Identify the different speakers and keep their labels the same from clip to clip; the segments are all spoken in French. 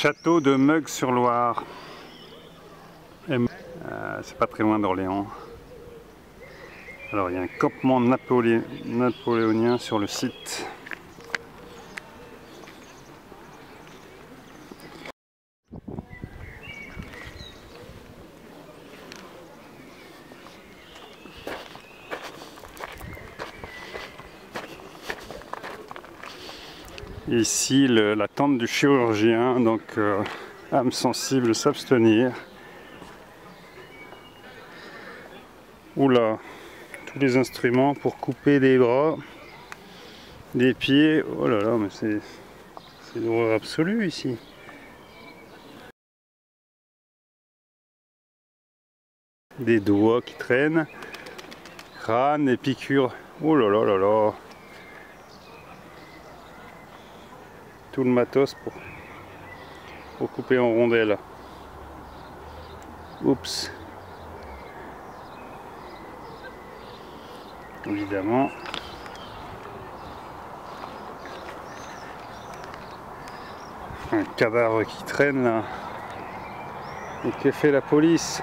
Speaker 1: château de Meug-sur-Loire. Euh, c'est pas très loin d'Orléans. Alors il y a un campement napoléonien sur le site. Ici, la tente du chirurgien, donc euh, âme sensible, s'abstenir. Oula, tous les instruments pour couper des bras, des pieds. Oh là là, mais c'est une horreur absolue ici. Des doigts qui traînent, crâne, et piqûres. Oh là là là là. Tout le matos pour, pour couper en rondelles. Oups. Évidemment. Un cadavre qui traîne là. Et que fait la police?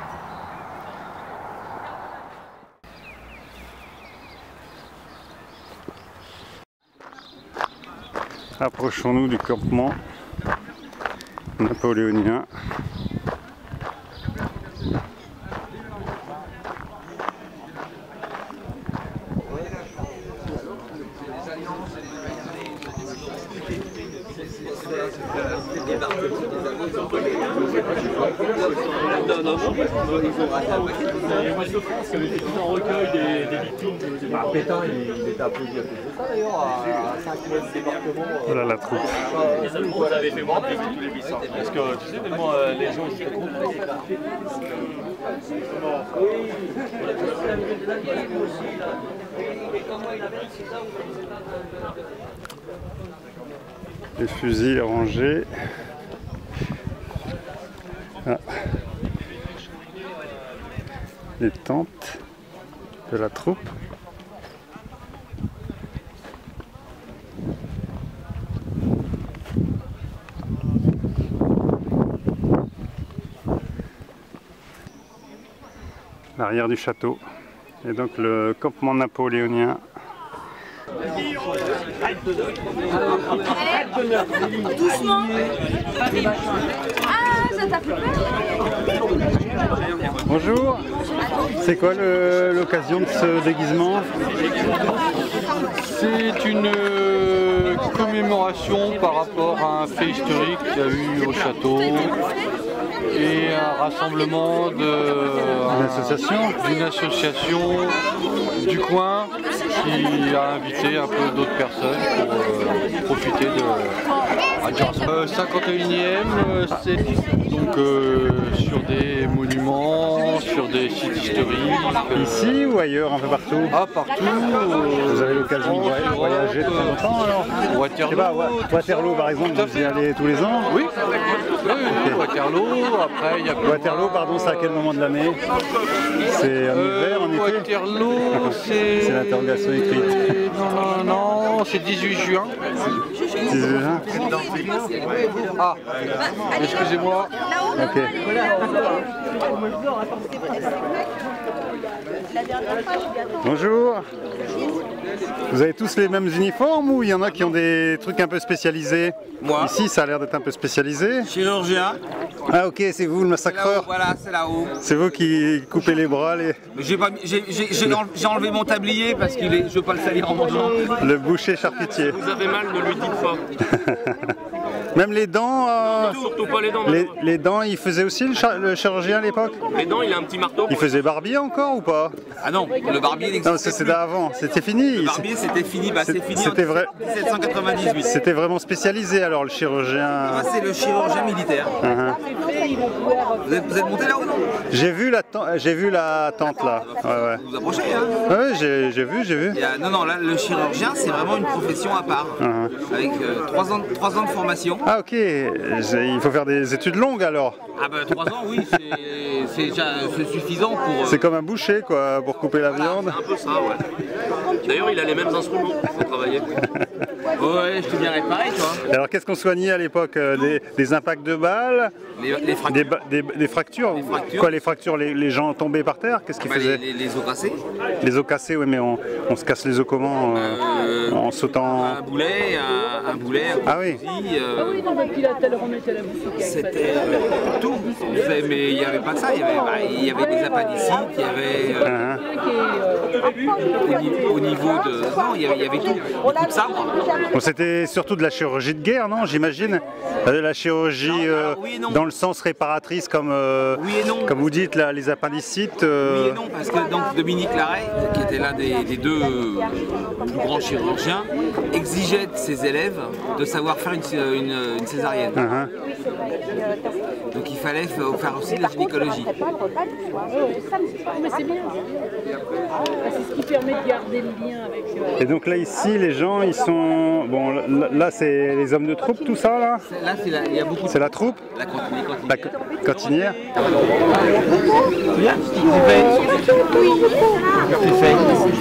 Speaker 1: Approchons-nous du campement napoléonien.
Speaker 2: Moi de France, il y avait tout un recueil des, des victimes. De... Bah, Pétain, il, il était applaudi à cause de ça d'ailleurs, à 5 km département.
Speaker 1: Voilà la troupe.
Speaker 2: Et ça, vous avait fait voir tous les 800. Parce que tu sais, tellement euh, les gens ils étaient contents.
Speaker 1: Les fusils rangés. Ah. Les tentes de la troupe. L'arrière du château. Et donc le campement napoléonien.
Speaker 3: Doucement. Ah, ça t'a fait peur.
Speaker 1: Bonjour, c'est quoi l'occasion de ce déguisement?
Speaker 4: C'est une euh, commémoration par rapport à un fait historique qu'il y a eu au château et un rassemblement de
Speaker 1: Une association.
Speaker 4: d'une association du coin qui a invité un peu d'autres personnes pour euh, profiter de euh, 51e, euh, c'est donc euh, sur des monuments, sur des sites historiques.
Speaker 1: Ici ou ailleurs, un peu partout
Speaker 4: ah, partout.
Speaker 1: Vous avez l'occasion de voy- voyager de temps en temps alors Je sais
Speaker 4: Waterloo.
Speaker 1: pas, Wa- Waterloo par exemple, vous y allez tous les ans
Speaker 4: Oui, oui, oui, Waterloo. Après, il y a
Speaker 1: Waterloo, pardon, c'est à quel moment de l'année C'est en
Speaker 4: Euh,
Speaker 1: hiver, en été
Speaker 4: Waterloo, c'est.
Speaker 1: C'est l'interrogation écrite.
Speaker 4: Non, non, non, c'est 18 juin.
Speaker 1: 18 juin
Speaker 4: Ah, excusez-moi.
Speaker 1: Ok. Bonjour. Vous avez tous les mêmes uniformes ou il y en a qui ont des trucs un peu spécialisés?
Speaker 5: Moi.
Speaker 1: Ici, ça a l'air d'être un peu spécialisé.
Speaker 5: Chirurgien.
Speaker 1: Ah ok, c'est vous le massacreur.
Speaker 5: voilà, c'est là-haut.
Speaker 1: C'est vous qui coupez les bras, les...
Speaker 5: J'ai pas mis- j'ai- j'ai- j'ai enle- j'ai enlevé mon tablier parce qu'il est, je veux pas le salir en mangeant.
Speaker 1: le boucher charcutier.
Speaker 2: Vous avez mal, ne lui dites pas.
Speaker 1: Même les dents, euh,
Speaker 2: Surtout pas les dents.
Speaker 1: les, dents, il faisait aussi le, chirurgien à l'époque
Speaker 2: Les dents, il a un petit marteau.
Speaker 1: Il faisait barbier encore ou pas?
Speaker 5: Ah non, le barbier
Speaker 1: Non,
Speaker 5: n'existe
Speaker 1: ça,
Speaker 5: plus.
Speaker 1: c'était avant, c'était fini.
Speaker 5: Le barbier c'était fini, bah c'est fini
Speaker 1: c'était
Speaker 5: en
Speaker 1: vrai.
Speaker 5: 1798.
Speaker 1: C'était vraiment spécialisé alors le chirurgien.
Speaker 5: Moi c'est le chirurgien militaire.
Speaker 1: Uh-huh.
Speaker 5: Vous êtes, vous êtes monté là ou non?
Speaker 1: J'ai vu la j'ai vu la tente là. Ouais ouais.
Speaker 5: Vous vous approchez hein?
Speaker 1: Ouais, j'ai j'ai vu, j'ai vu.
Speaker 5: A- Non, non, là le chirurgien c'est vraiment une profession à part.
Speaker 1: Uh-huh.
Speaker 5: Avec 3 ans, trois ans de formation.
Speaker 1: Ah ok, il faut faire des études longues alors.
Speaker 5: Ah bah 3 ans oui, c'est- suffisant pour... euh,
Speaker 1: C'est comme un boucher quoi, pour couper la
Speaker 5: voilà,
Speaker 1: viande.
Speaker 2: Un peu ça, ouais. D'ailleurs, il a les mêmes instruments pour travailler.
Speaker 5: Ouais, je te bien réparé, toi.
Speaker 1: Alors qu'est-ce qu'on soignait à l'époque euh, des, des impacts de balles
Speaker 5: Les, fractures,
Speaker 1: des- des fractures
Speaker 5: Les fractures.
Speaker 1: Quoi les fractures les, les gens tombaient par terre Qu'est-ce qu'ils
Speaker 5: bah, les,
Speaker 1: faisaient
Speaker 5: les, les os cassés,
Speaker 1: Les os cassés, oui, mais on, on se casse les os comment euh,
Speaker 5: Euh,
Speaker 1: En sautant.
Speaker 5: un boulet, un, un boulet, un
Speaker 1: Ah oui.
Speaker 5: euh, C'était euh, tout. Mais il n'y avait pas que ça. Il y avait, bah, il y avait des appendicites, il y avait au, ni- au niveau de. Non, il y avait, il y avait tout. Beaucoup de
Speaker 1: C'était surtout de la chirurgie de guerre, non J'imagine Euh, La chirurgie
Speaker 5: Non,
Speaker 1: euh,
Speaker 5: alors, oui
Speaker 1: dans le sens réparatrice, comme, euh,
Speaker 5: Oui
Speaker 1: comme vous dites, là, les appendicites.
Speaker 5: Oui et non, parce que donc Dominique Larrey, qui était l'un des, des deux plus grands chirurgiens, exigeait de ses élèves de savoir faire une, une- une césarienne. Donc il fallait fa- faire aussi de la gynécologie.
Speaker 6: Mais c'est bien. C'est ce qui permet de garder le lien avec.
Speaker 1: Et donc là, ici, les gens, ils sont. Bon, là, là, c'est les hommes de troupe, tout ça, là?
Speaker 5: Là, c'est la- il y a beaucoup de
Speaker 1: C'est la troupe?
Speaker 5: La
Speaker 1: cantinière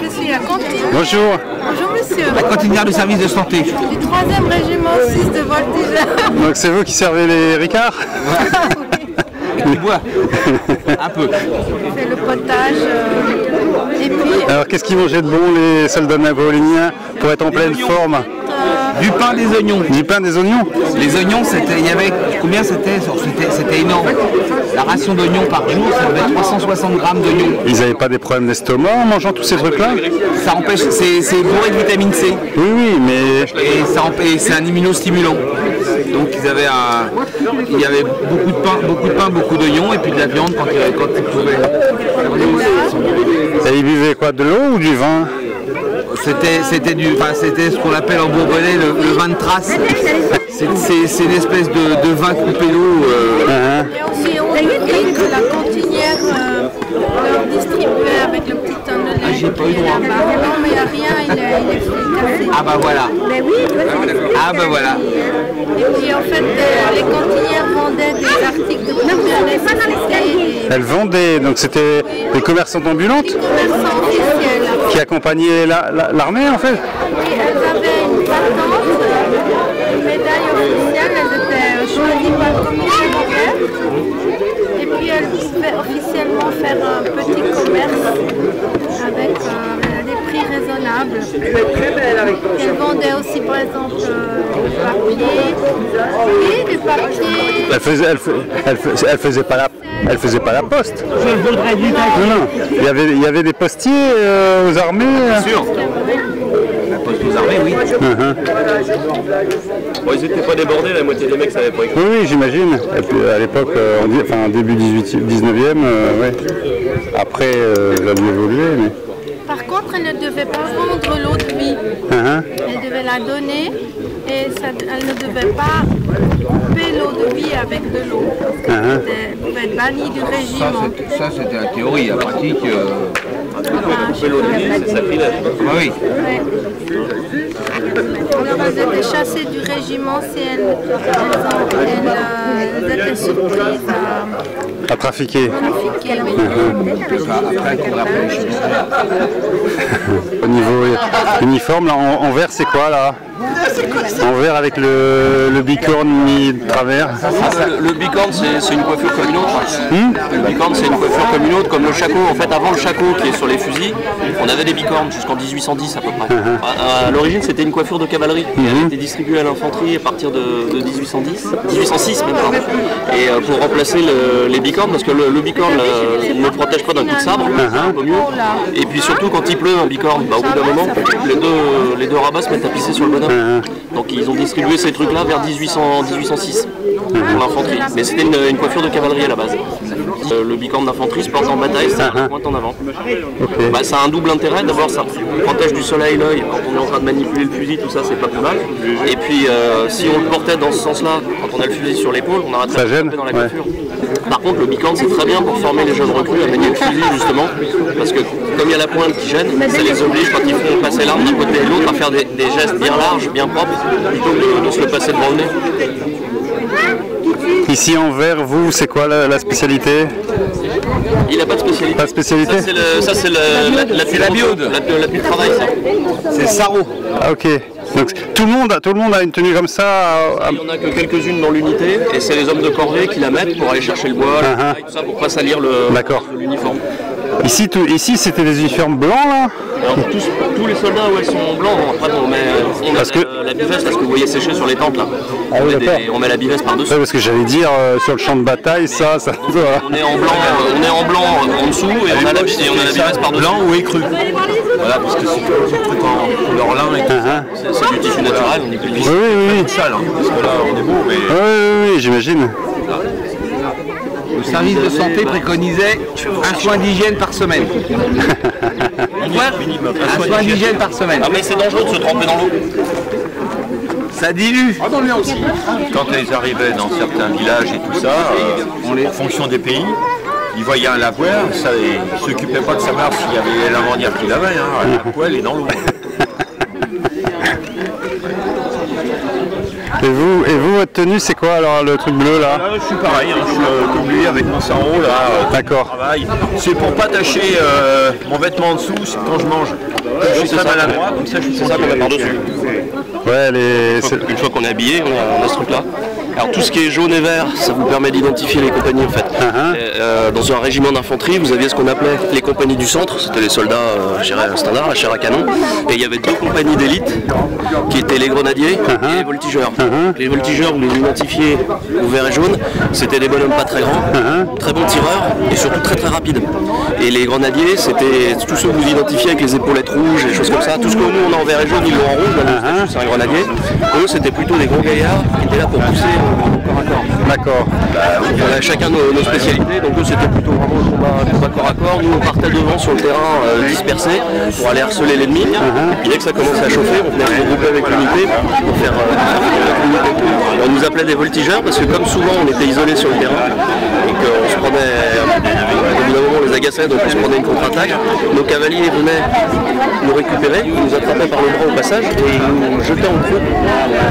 Speaker 3: Je suis la cantine.
Speaker 1: Bonjour
Speaker 3: Bonjour monsieur.
Speaker 5: La cantinière du service de santé.
Speaker 3: Du 3e régiment 6 de voltigeur.
Speaker 1: Donc c'est vous qui servez les ricards?
Speaker 5: Bois. Un peu.
Speaker 3: C'est le potage. euh, et puis,
Speaker 1: Alors qu'est-ce qu'ils mangeaient de bon les soldats napoléoniens pour être en pleine
Speaker 5: oignons.
Speaker 1: forme
Speaker 5: Du pain, des oignons.
Speaker 1: Du pain, des oignons
Speaker 5: Les oignons, c'était, il y avait combien c'était C'était, énorme. La ration d'oignons par jour, ça devait être 360 grammes d'oignons.
Speaker 1: Ils n'avaient pas des problèmes d'estomac en mangeant tous ces trucs-là
Speaker 5: Ça empêche, c'est, c'est bourré de vitamine C
Speaker 1: Oui, oui, mais
Speaker 5: et ça empêche, c'est un immunostimulant. Donc ils avaient un, il y avait beaucoup de pain, beaucoup de pain, beaucoup d'oignons et puis de la viande quand, ils- quand ils pouvaient.
Speaker 1: et ils buvaient quoi De l'eau ou du vin?
Speaker 5: C'était, c'était du, enfin, c'était ce qu'on appelle en bourbonnais le, le vin de trace. C'est, une espèce de, de vin coupé d'eau. euh,
Speaker 3: et aussi on dit que la cantinière euh, leur distribuait avec le petit tonne de lait.
Speaker 5: J'ai pas eu droit.
Speaker 3: là-bas. Non mais il n'y a rien, il est, il est cassé.
Speaker 5: Ah bah voilà.
Speaker 3: Mais oui, tu vois, c'est des
Speaker 5: Ah bah voilà.
Speaker 3: Et puis en fait, euh, les cantinières vendaient des articles de nécessité,
Speaker 1: Elles vendaient, donc c'était des commerçantes ambulantes
Speaker 3: des commerçants officiels.
Speaker 1: qui accompagnaient la- la- l'armée en fait
Speaker 3: Et elles avaient une patente, une médaille officielle, elles étaient euh, choisies par le comité de guerre. Et puis elles pouvaient officiellement faire un petit commerce avec euh, des prix Elles vendaient aussi par exemple euh, du papier et du papier.
Speaker 1: Elle faisait, elle, fais- elle fais- elle faisait pas la, elle faisait pas la poste. Non, non. Il y avait, il y avait des postiers euh, aux armées. euh.
Speaker 5: sûr. La poste aux armées, oui.
Speaker 2: Bon, ils étaient pas débordés, la moitié des mecs savaient pas écrire.
Speaker 1: Oui, oui, j'imagine. Et puis à l'époque, euh, enfin début 18, 19e, euh, ouais. Après, euh, ça a dû évoluer, mais.
Speaker 3: Par contre, elles ne devaient pas vendre l'eau de vie.
Speaker 1: Hein.
Speaker 3: Elle devait la donner et ça- elle ne devait pas couper l'eau de vie avec de l'eau.
Speaker 1: Uh-huh.
Speaker 3: Elle pouvait être bannie du
Speaker 5: c'était- ça, c'était la théorie. La pratique, euh,
Speaker 3: Enfin, je sais pas.
Speaker 2: C'est sacrilège.
Speaker 5: bah oui.
Speaker 3: Ouais. Alors elles étaient chassées du régiment si elles, elles, ont- elles, elles étaient surprises à
Speaker 1: À trafiquer.
Speaker 5: chevaux.
Speaker 1: Au niveau uniforme, là, en, en vert, c'est quoi là? En vert avec le, le bicorne mis de travers.
Speaker 2: Le, le bicorne, c'est une coiffure comme une autre.
Speaker 1: Hmm?
Speaker 2: Le bicorne, c'est une coiffure comme une autre, comme le shako. En fait, avant le shako qui est sur les fusils, on avait des bicornes jusqu'en 1810 à peu près. À, à l'origine, c'était une coiffure de cavalerie. Et elle a été distribuée à l'infanterie à partir de, de 1810, 1806 même. pardon. Et euh, pour remplacer le- les bicornes, parce que le, le bicorne euh, ne protège pas d'un coup de sabre, un peu mieux. Et puis surtout quand il pleut, un bicorne, bah, au bout d'un moment, les deux, les deux rabats se mettent à pisser sur le bonhomme. Donc ils ont distribué ces trucs-là vers 1800, 1806 pour l'infanterie. Mais c'était une, une coiffure de cavalerie à la base. Euh, le bicorne d'infanterie se porte en bataille, c'est la pointe en avant. Bah, ça a un double intérêt. D'abord, ça protège du soleil l'œil quand on est en train de manipuler le fusil, tout ça, c'est pas plus mal. Et puis, euh, si on le portait dans ce sens-là, quand on a le fusil sur l'épaule, on arrêterait
Speaker 1: Ça
Speaker 2: de
Speaker 1: gêne
Speaker 2: dans la
Speaker 1: Ouais.
Speaker 2: coiffure. Par contre, le bicorne, c'est très bien pour former les jeunes recrues à manier le fusil, justement, parce que comme il y a la pointe qui gêne, ça les oblige, quand ils font passer l'arme d'un côté et de l'autre, à faire des, des gestes bien larges, bien propres, plutôt que de, de se le passer devant le nez.
Speaker 1: Ici en vert, vous, c'est quoi la, la spécialité?
Speaker 2: Il n'a pas de spécialité.
Speaker 1: Pas de spécialité?
Speaker 2: Ça, c'est le- Ça, c'est le- la, la,
Speaker 5: C'est la biode.
Speaker 2: La, de travail, ça.
Speaker 5: C'est Saro.
Speaker 1: Ah ok. Donc tout le monde, a- tout le monde a une tenue comme ça. à- à-
Speaker 2: Il n'y en a que quelques-unes dans l'unité, et c'est les hommes de corvée qui la mettent pour aller chercher le bois, le
Speaker 1: Uh-huh.
Speaker 2: travail, tout ça, pour pas salir l'uniforme.
Speaker 1: Ici, tout- ici c'était des uniformes blancs là.
Speaker 2: Alors tous, tous les soldats ouais, sont blancs, Bon, après on met, on met
Speaker 1: Parce que-
Speaker 2: la, la bivesse, parce que vous voyez sécher sur les tentes là.
Speaker 1: Ah
Speaker 2: on,
Speaker 1: oui,
Speaker 2: met des- on met la bivesse par-dessus.
Speaker 1: Ouais, parce que j'allais dire euh, sur le champ de bataille, ça, ça.
Speaker 2: On est en blanc, euh, on est en blanc euh, en dessous et on a la, et on a la bivesse par-dessus.
Speaker 5: Blanc ou écru Voilà, parce que c'est truc en couleur lin et tout.
Speaker 1: Hein, hein.
Speaker 2: C'est du tissu naturel, on est que
Speaker 1: Oui, oui, oui. oui.
Speaker 5: Sale, hein, parce que là, on est beau, mais...
Speaker 1: Oui, oui, oui, j'imagine.
Speaker 5: Le service de santé préconisait un soin d'hygiène par semaine. Un soin d'hygiène par semaine.
Speaker 2: Ah mais c'est dangereux de se tremper dans l'eau.
Speaker 5: Ça dilue.
Speaker 7: Quand ils arrivaient dans certains villages et tout ça, euh, en fonction des pays, ils voyaient un lavoir, ça, ils ne s'occupaient pas de savoir s'il y avait l'amandière qu'il avait, hein, la poêle est dans l'eau.
Speaker 1: Et vous, et vous, votre tenue, c'est quoi alors le truc bleu là
Speaker 7: Là, je suis pareil, hein, je suis euh, comme lui avec mon sarreau là, euh,
Speaker 1: D'accord.
Speaker 7: C'est pour pas tâcher euh, mon vêtement en dessous c'est quand je mange. Comme je suis très
Speaker 2: ça.
Speaker 7: maladroit, comme ça je suis
Speaker 2: ça qu'on par-dessus.
Speaker 1: Ouais, les. c'est-
Speaker 2: Une fois qu'on est habillé, on a, on a ce truc-là. Alors tout ce qui est jaune et vert, ça vous permet d'identifier les compagnies en fait.
Speaker 1: Uh-huh.
Speaker 2: Et, euh, dans un régiment d'infanterie, vous aviez ce qu'on appelait les compagnies du centre, c'était les soldats, euh, je dirais, standards, la chair à canon. Et il y avait deux compagnies d'élite, qui étaient les grenadiers et les voltigeurs. Les voltigeurs, vous les identifiez au vert et jaune, c'était des bonhommes pas très grands, très bons tireurs et surtout très très rapides. Et les grenadiers, c'était tous ceux que vous identifiez avec les épaulettes rouges et des choses comme ça. Tout ce que nous on a en vert et jaune, ils l'ont en rouge, c'est un grenadier. Eux, c'était plutôt des gros gaillards qui étaient là pour pousser corps à corps.
Speaker 1: D'accord.
Speaker 2: On a chacun nos, nos spécialités, donc eux c'était plutôt vraiment le combat, corps à corps. Nous on partait devant sur le terrain euh, dispersé pour aller harceler l'ennemi. Et puis dès que ça commençait à chauffer, on venait se regrouper avec l'unité pour faire euh. On nous appelait des voltigeurs parce que comme souvent on était isolés sur le terrain et qu'on se prenait, au bout d'un moment on les agaçait donc on se prenait une contre-attaque, nos cavaliers venaient nous récupérer, ils nous attrapaient par le bras au passage et ils nous jetaient en croupe,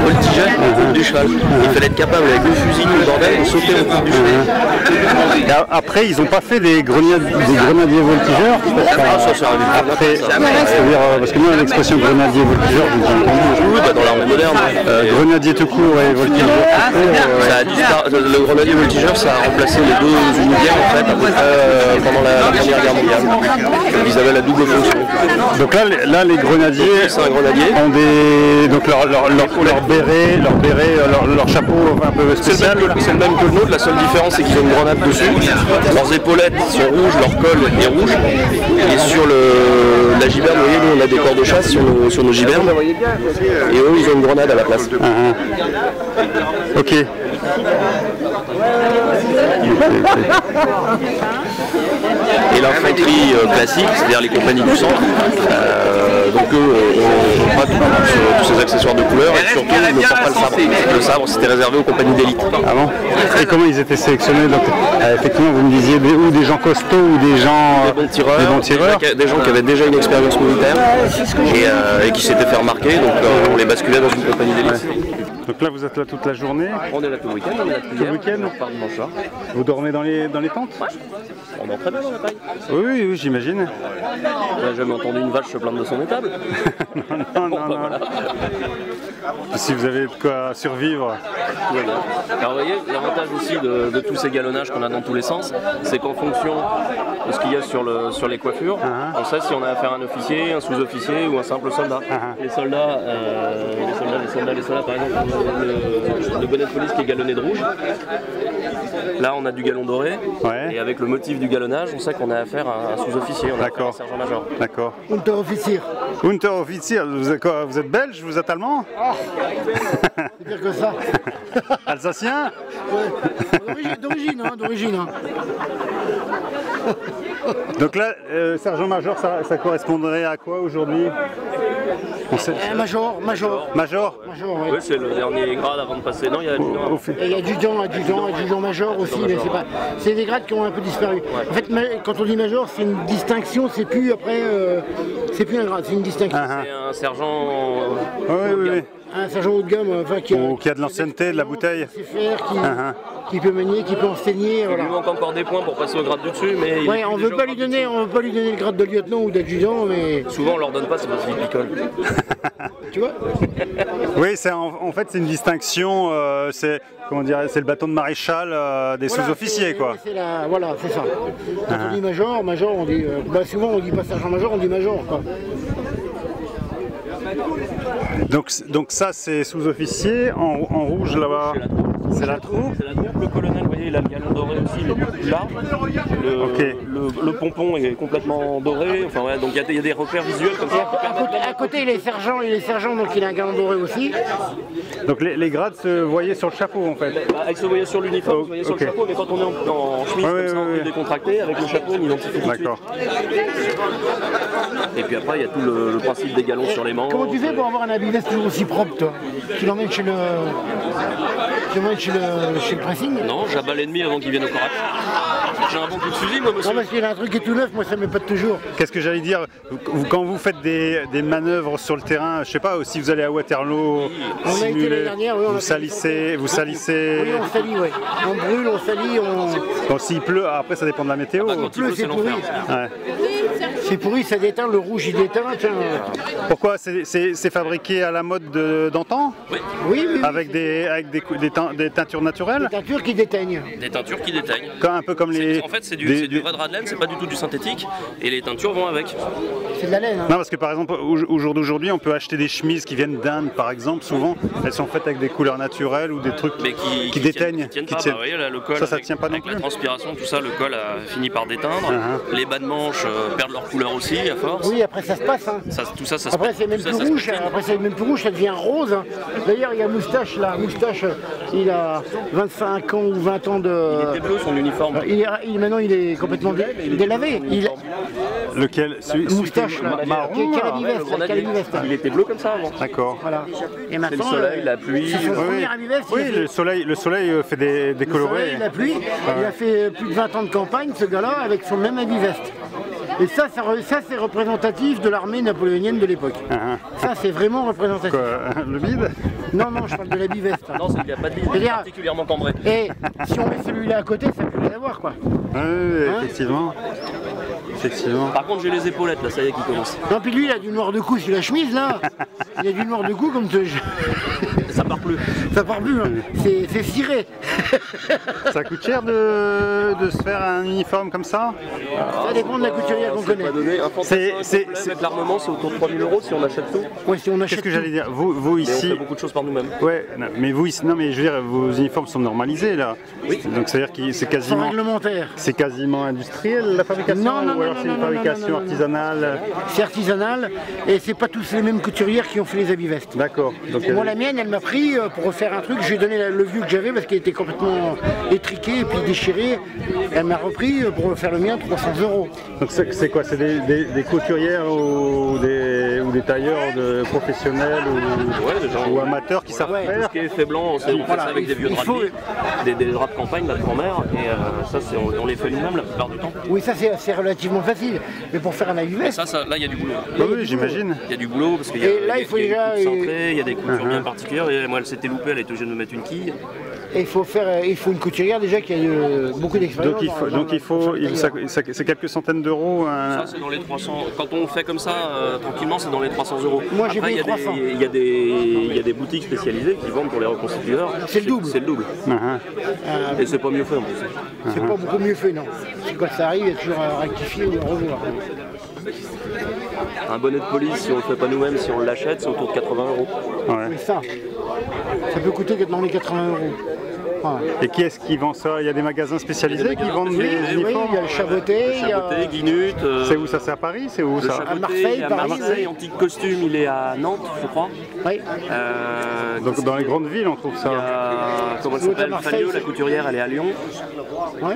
Speaker 2: voltigeaient en croupe du cheval. Il fallait être capable avec le fusil, le bordel, de sauter en croupe du cheval.
Speaker 1: Et après, ils ont pas fait des grenadiers, des grenadiers voltigeurs
Speaker 2: Ah, ça.
Speaker 1: Après, c'est-à-dire, parce que moi, l'expression grenadier voltigeur, je l'ai entendu.
Speaker 2: Oui, bah, dans l'armée moderne.
Speaker 1: Euh, grenadier tout court et voltigeur euh,
Speaker 2: le grenadier voltigeur, ça a remplacé les deux unités en fait, euh, pendant la, la Première Guerre mondiale. Donc, ils avaient la double fonction.
Speaker 1: Donc là, les- là, les grenadiers
Speaker 2: C'est un grenadier.
Speaker 1: ont des donc leur leur, leur, leur béret, leur béret, euh, leur, leur chapeau un peu
Speaker 2: C'est le,
Speaker 1: spécial.
Speaker 2: même que, c'est le même que le nôtre, la seule différence c'est qu'ils ont une grenade dessus. Leurs épaulettes sont rouges, leur col est rouge. Et sur le, la giberne, vous voyez, nous on a des corps de chasse sur nos, sur nos gibernes. Et eux ils ont une grenade à la place.
Speaker 1: Ok.
Speaker 2: Et l'infanterie euh, classique, c'est-à-dire les compagnies du centre, euh, donc eux euh, n'ont pas tous, ces accessoires de couleur et surtout ils ne portent pas le sabre. Le sabre c'était réservé aux compagnies d'élite.
Speaker 1: Ah bon Et comment ils étaient sélectionnés Donc, euh, effectivement, vous me disiez des, ou des gens costauds ou des gens
Speaker 2: Des bons tireurs,
Speaker 1: des bons tireurs.
Speaker 2: des, des gens qui avaient déjà une expérience militaire et, euh, et qui s'étaient fait remarquer, donc euh, on les basculait dans une compagnie d'élite.
Speaker 1: Donc là, vous êtes là toute la journée.
Speaker 2: On est là tout le week-end, on est là tout
Speaker 1: le week-end. Vous dormez dans les dans les tentes
Speaker 2: On dort très bien dans la paille.
Speaker 1: Oui, oui, oui, j'imagine.
Speaker 2: On n'a jamais entendu une vache se plaindre de son étable.
Speaker 1: Non, non, non. Si vous avez de quoi survivre.
Speaker 2: Alors vous voyez, l'avantage aussi de, de tous ces galonnages qu'on a dans tous les sens, c'est qu'en fonction de ce qu'il y a sur, le, sur les coiffures, on sait si on a affaire à un officier, un sous-officier ou un simple soldat. Les soldats, euh, les soldats, les soldats, les soldats, par exemple, le, le bonnet de police qui est galonné de rouge. Là, on a du galon doré,
Speaker 1: Ouais.
Speaker 2: et avec le motif du galonnage, on sait qu'on a affaire à un sous-officier, on a affaire à un
Speaker 1: D'accord.
Speaker 2: sergent-major.
Speaker 1: D'accord.
Speaker 8: Unteroffizier.
Speaker 1: Unteroffizier, vous êtes quoi Vous êtes belge Vous êtes allemand
Speaker 8: C'est pire que ça.
Speaker 1: Alsacien
Speaker 8: Ouais. D'origine- D'origine, hein, d'origine. hein.
Speaker 1: Donc là, euh, sergent-major, ça, ça correspondrait à quoi aujourd'hui?
Speaker 8: Un major, major.
Speaker 1: Major.
Speaker 2: Oui, c'est le dernier grade avant de passer. Non, il y a
Speaker 1: Au- au
Speaker 8: il y a adjudant, adjudant, adjudant major aussi, mais c'est pas. C'est des grades qui ont un peu disparu. En fait, quand on dit major, c'est une distinction, c'est plus après. euh, c'est plus un grade, c'est une distinction.
Speaker 1: Ah, ah.
Speaker 2: C'est un sergent.
Speaker 1: Ah oui, oui, oui.
Speaker 8: Un sergent haut de gamme, enfin qui a,
Speaker 1: Ou qui a de l'ancienneté, de la bouteille
Speaker 8: qui sait faire, qui,
Speaker 1: Uh-huh.
Speaker 8: qui peut manier, qui peut enseigner.
Speaker 2: Il
Speaker 8: Voilà.
Speaker 2: lui manque encore des points pour passer au grade du dessus, mais il
Speaker 8: Ouais, on veut pas lui donner, on veut pas lui donner le grade de lieutenant ou d'adjudant, mais.
Speaker 2: Souvent on leur donne pas, c'est parce qu'ils picolent.
Speaker 8: tu vois.
Speaker 1: Oui, c'est en, en fait c'est une distinction, euh, c'est comment dire, c'est le bâton de maréchal euh, des
Speaker 8: Voilà,
Speaker 1: sous-officiers quoi.
Speaker 8: la- voilà, c'est ça. Quand on dit major, major, on dit, euh, bah, souvent on dit pas sergent major, on dit major. Quoi.
Speaker 1: Donc, donc ça c'est sous-officier, en, en rouge là-bas, c'est la troupe.
Speaker 2: C'est la troupe, le colonel, vous voyez, il a le galon doré aussi, mais beaucoup plus large. Le, le, le pompon est complètement doré, enfin ouais, donc il y, a des- il y a des repères visuels comme ça.
Speaker 8: À côté, à côté, il est sergent, il est sergent, donc il a un galon doré aussi.
Speaker 1: Donc les, les grades se voyaient sur le chapeau en fait.
Speaker 2: Bah, avec ce voyez sur l'uniforme,
Speaker 1: Oh,
Speaker 2: sur le chapeau, mais quand on est en, en chemise
Speaker 1: Ouais,
Speaker 2: comme
Speaker 1: ouais,
Speaker 2: ça, on
Speaker 1: ouais.
Speaker 2: est décontracté, avec le chapeau on identifie tout de suite.
Speaker 1: D'accord.
Speaker 2: Et puis après il y a tout le, le principe des galons sur les manches.
Speaker 8: Comment tu fais pour avoir un habit veste toujours aussi propre, toi Tu l'emmènes chez le. Tu l'emmènes chez le, chez le pressing
Speaker 2: Non, j'abats l'ennemi avant qu'il vienne au corps. J'ai un bon coup de fusil moi monsieur.
Speaker 8: Non, parce qu'il y a un truc qui est tout neuf, moi ça me pète toujours.
Speaker 1: Qu'est-ce que j'allais dire Quand vous faites des, des manœuvres sur le terrain, je sais pas, si vous allez à Waterloo,
Speaker 8: On a été dernière, oui, on
Speaker 1: vous salissez, vous salissez.
Speaker 8: Oui, on salit, ouais. On brûle, on salit, on.
Speaker 1: Bon, s'il pleut, après ça dépend de la météo.
Speaker 2: Bah, quand il
Speaker 8: pleut, c'est.
Speaker 1: Ouais.
Speaker 8: C'est pourri, ça déteint, le rouge il déteint, tiens.
Speaker 1: Pourquoi C'est- fabriqué à la mode de- d'antan
Speaker 2: Oui,
Speaker 8: Oui, oui, oui.
Speaker 1: Avec, des, avec des, cou- des, teint- des teintures naturelles
Speaker 8: Des teintures qui déteignent.
Speaker 2: des teintures qui déteignent.
Speaker 1: Comme- Un peu comme les.
Speaker 2: En fait, c'est du,
Speaker 1: des-
Speaker 2: c'est du vrai drap de laine, c'est pas du tout du synthétique, et les teintures vont avec.
Speaker 8: C'est de la laine. hein.
Speaker 1: Non, parce que par exemple, au, jour d'aujourd'hui, on peut acheter des chemises qui viennent d'Inde, par exemple. Souvent, elles sont faites avec des couleurs naturelles ou des trucs
Speaker 2: Mais qui,
Speaker 1: qui
Speaker 2: tiennent-
Speaker 1: déteignent.
Speaker 2: qui tiennent
Speaker 1: qui
Speaker 2: pas.
Speaker 1: tiennent.
Speaker 2: Bah, vous voyez, là, le col,
Speaker 1: Ça, ça
Speaker 2: avec,
Speaker 1: tient pas non
Speaker 2: avec la transpiration, tout ça, le col a fini par déteindre.
Speaker 1: Uh-huh.
Speaker 2: Les bas de manche euh, perdent leur couleur aussi à force.
Speaker 8: Oui, après ça se passe. hein.
Speaker 2: Ça, tout ça, ça se
Speaker 8: Après c'est même
Speaker 2: ça,
Speaker 8: plus
Speaker 2: ça
Speaker 8: rouge, après c'est même plus rouge, ça devient rose. hein. D'ailleurs il y a Moustache là, Moustache, il a 25 ans ou 20 ans de.
Speaker 2: Il était bleu son uniforme.
Speaker 8: Il est- il- maintenant il est complètement dé- délavé. Il,
Speaker 1: Lequel? Celui,
Speaker 8: moustache là,
Speaker 1: marron.
Speaker 2: Il était bleu comme ça avant.
Speaker 1: D'accord.
Speaker 8: Voilà. Et
Speaker 2: C'est le
Speaker 8: maintenant.
Speaker 2: soleil,
Speaker 8: euh,
Speaker 2: la pluie.
Speaker 8: c'est son
Speaker 1: Oui, le soleil, le soleil euh, fait des, des
Speaker 8: le
Speaker 1: colorés.
Speaker 8: soleil, la pluie, il a fait plus de 20 ans de campagne, ce gars-là, avec son même habit veste. Et ça, ça, re- ça, c'est représentatif de l'armée napoléonienne de l'époque.
Speaker 1: Hein,
Speaker 8: Ça, c'est vraiment représentatif.
Speaker 1: quoi, le bide
Speaker 8: Non, non, je parle de l'habit veste.
Speaker 2: Non, c'est- il n'y a pas de
Speaker 8: C'est-à-dire-
Speaker 2: particulièrement cambré.
Speaker 8: Et si on met celui-là à côté, ça peut rien avoir, quoi.
Speaker 1: Oui, oui, effectivement. Effectivement.
Speaker 2: Par contre, j'ai les épaulettes là, ça y est, qui commence.
Speaker 8: Non, puis lui, il a du noir de cou sur la chemise, là. Il a du noir de cou comme te...
Speaker 2: Ça part plus.
Speaker 8: Ça part plus, hein. C'est c'est ciré.
Speaker 1: Ça coûte cher de, de se faire un uniforme comme ça?
Speaker 8: Ça dépend de la couturière qu'on connaît.
Speaker 2: Pas donné. Un
Speaker 1: C'est-
Speaker 2: fantassin
Speaker 1: c'est-
Speaker 2: complet
Speaker 1: c'est-
Speaker 2: avec l'armement, c'est autour de 3000 euros si on achète tout.
Speaker 8: Ouais, si on
Speaker 1: Qu'est-ce
Speaker 8: achète
Speaker 1: que
Speaker 8: tout.
Speaker 1: j'allais dire? Vous, vous
Speaker 2: Mais on
Speaker 1: ici.
Speaker 2: fait beaucoup de choses par nous-mêmes.
Speaker 1: Ouais, non, mais vous ici, non mais je veux dire, vos uniformes sont normalisés là.
Speaker 2: Oui.
Speaker 1: Donc c'est à dire que c'est quasiment,
Speaker 8: réglementaire.
Speaker 1: c'est quasiment industriel la fabrication
Speaker 8: Non, non,
Speaker 1: ou
Speaker 8: non,
Speaker 1: alors
Speaker 8: non,
Speaker 1: c'est
Speaker 8: non,
Speaker 1: une
Speaker 8: non,
Speaker 1: fabrication
Speaker 8: non, non, non.
Speaker 1: artisanale.
Speaker 8: C'est artisanal et c'est pas tous les mêmes couturières qui ont fait les habits vestes.
Speaker 1: D'accord. Donc
Speaker 8: Moi,
Speaker 1: euh,
Speaker 8: la mienne, elle m'a pris euh, pour refaire un truc. Je lui ai donné la- le vieux que j'avais parce qu'il était complètement étriqué et puis déchiré. Elle m'a repris euh, pour faire le mien 300 euros.
Speaker 1: donc c'est quoi? C'est des, des- des couturières ou des, ou des tailleurs de professionnels ou,
Speaker 2: Ouais, des gens-
Speaker 1: ou amateurs qui savent
Speaker 8: Ouais.
Speaker 2: Tout
Speaker 1: faire
Speaker 2: ce qui est fait blanc, on, sait- on fait
Speaker 8: Voilà,
Speaker 2: ça avec
Speaker 8: il-
Speaker 2: des vieux draps de
Speaker 8: faut-
Speaker 2: des, des draps de campagne, de grand-mère, et euh, ça, c'est- on, on les fait nous-mêmes la plupart du temps.
Speaker 8: Oui, ça c'est relativement facile. Mais pour faire un veste,
Speaker 2: ça, ça, là, il y a du boulot.
Speaker 1: Bah oui, j'imagine.
Speaker 2: Il y a du boulot parce qu'il y a,
Speaker 8: Et là,
Speaker 2: il y a-
Speaker 8: il faut
Speaker 2: il y a
Speaker 8: déjà-
Speaker 2: une coupe cintrée, il y a des coutures
Speaker 1: Uh-huh.
Speaker 2: bien particulières. Et moi, elle s'était loupée, elle était obligée de me mettre une quille.
Speaker 8: et il faut faire, euh, il faut une couturière déjà qui a euh, beaucoup d'expérience.
Speaker 1: Donc il faut,
Speaker 8: dans-
Speaker 1: donc il faut, c'est quelques centaines d'euros.
Speaker 2: Ça, c'est dans les 300. Quand on fait comme ça, euh, tranquillement, c'est dans les 300 euros.
Speaker 8: Moi, j'ai
Speaker 2: Après, il y, a
Speaker 8: payé
Speaker 2: des-
Speaker 8: 300.
Speaker 2: il y a des- il y a des boutiques spécialisées qui vendent pour les reconstituteurs.
Speaker 8: C'est le double.
Speaker 2: C'est le double.
Speaker 1: Hein,
Speaker 2: Et c'est pas mieux fait en plus.
Speaker 8: C'est pas beaucoup mieux fait, non. Parce que Quand ça arrive, il y a toujours à rectifier ou à revoir.
Speaker 2: Un bonnet de police, si on le fait pas nous-mêmes, si on l'achète, c'est autour de 80 euros.
Speaker 1: ouais.
Speaker 8: Mais ça, ça peut coûter que dans les 80 euros.
Speaker 1: Et qui est-ce qui vend ça? Il y a des magasins spécialisés qui vendent des
Speaker 8: Oui, oui,
Speaker 1: uniformes?
Speaker 8: il y a le chaboté, il y a...
Speaker 2: Chaboté, Guinut. euh,
Speaker 1: C'est où ça? C'est à Paris? C'est où
Speaker 2: le
Speaker 1: ça?
Speaker 2: Chaboté,
Speaker 8: Marseille,
Speaker 2: il est à
Speaker 8: Paris,
Speaker 2: Marseille,
Speaker 8: oui.
Speaker 2: Antique Costume, il est à Nantes, je crois.
Speaker 8: Oui.
Speaker 2: Euh,
Speaker 1: Donc dans les grandes villes, on trouve ça.
Speaker 2: a, comment
Speaker 8: à
Speaker 2: s'appelle?
Speaker 8: Marseille,
Speaker 2: Fallio, la couturière, elle est à Lyon.
Speaker 8: Ouais.
Speaker 2: Ouais,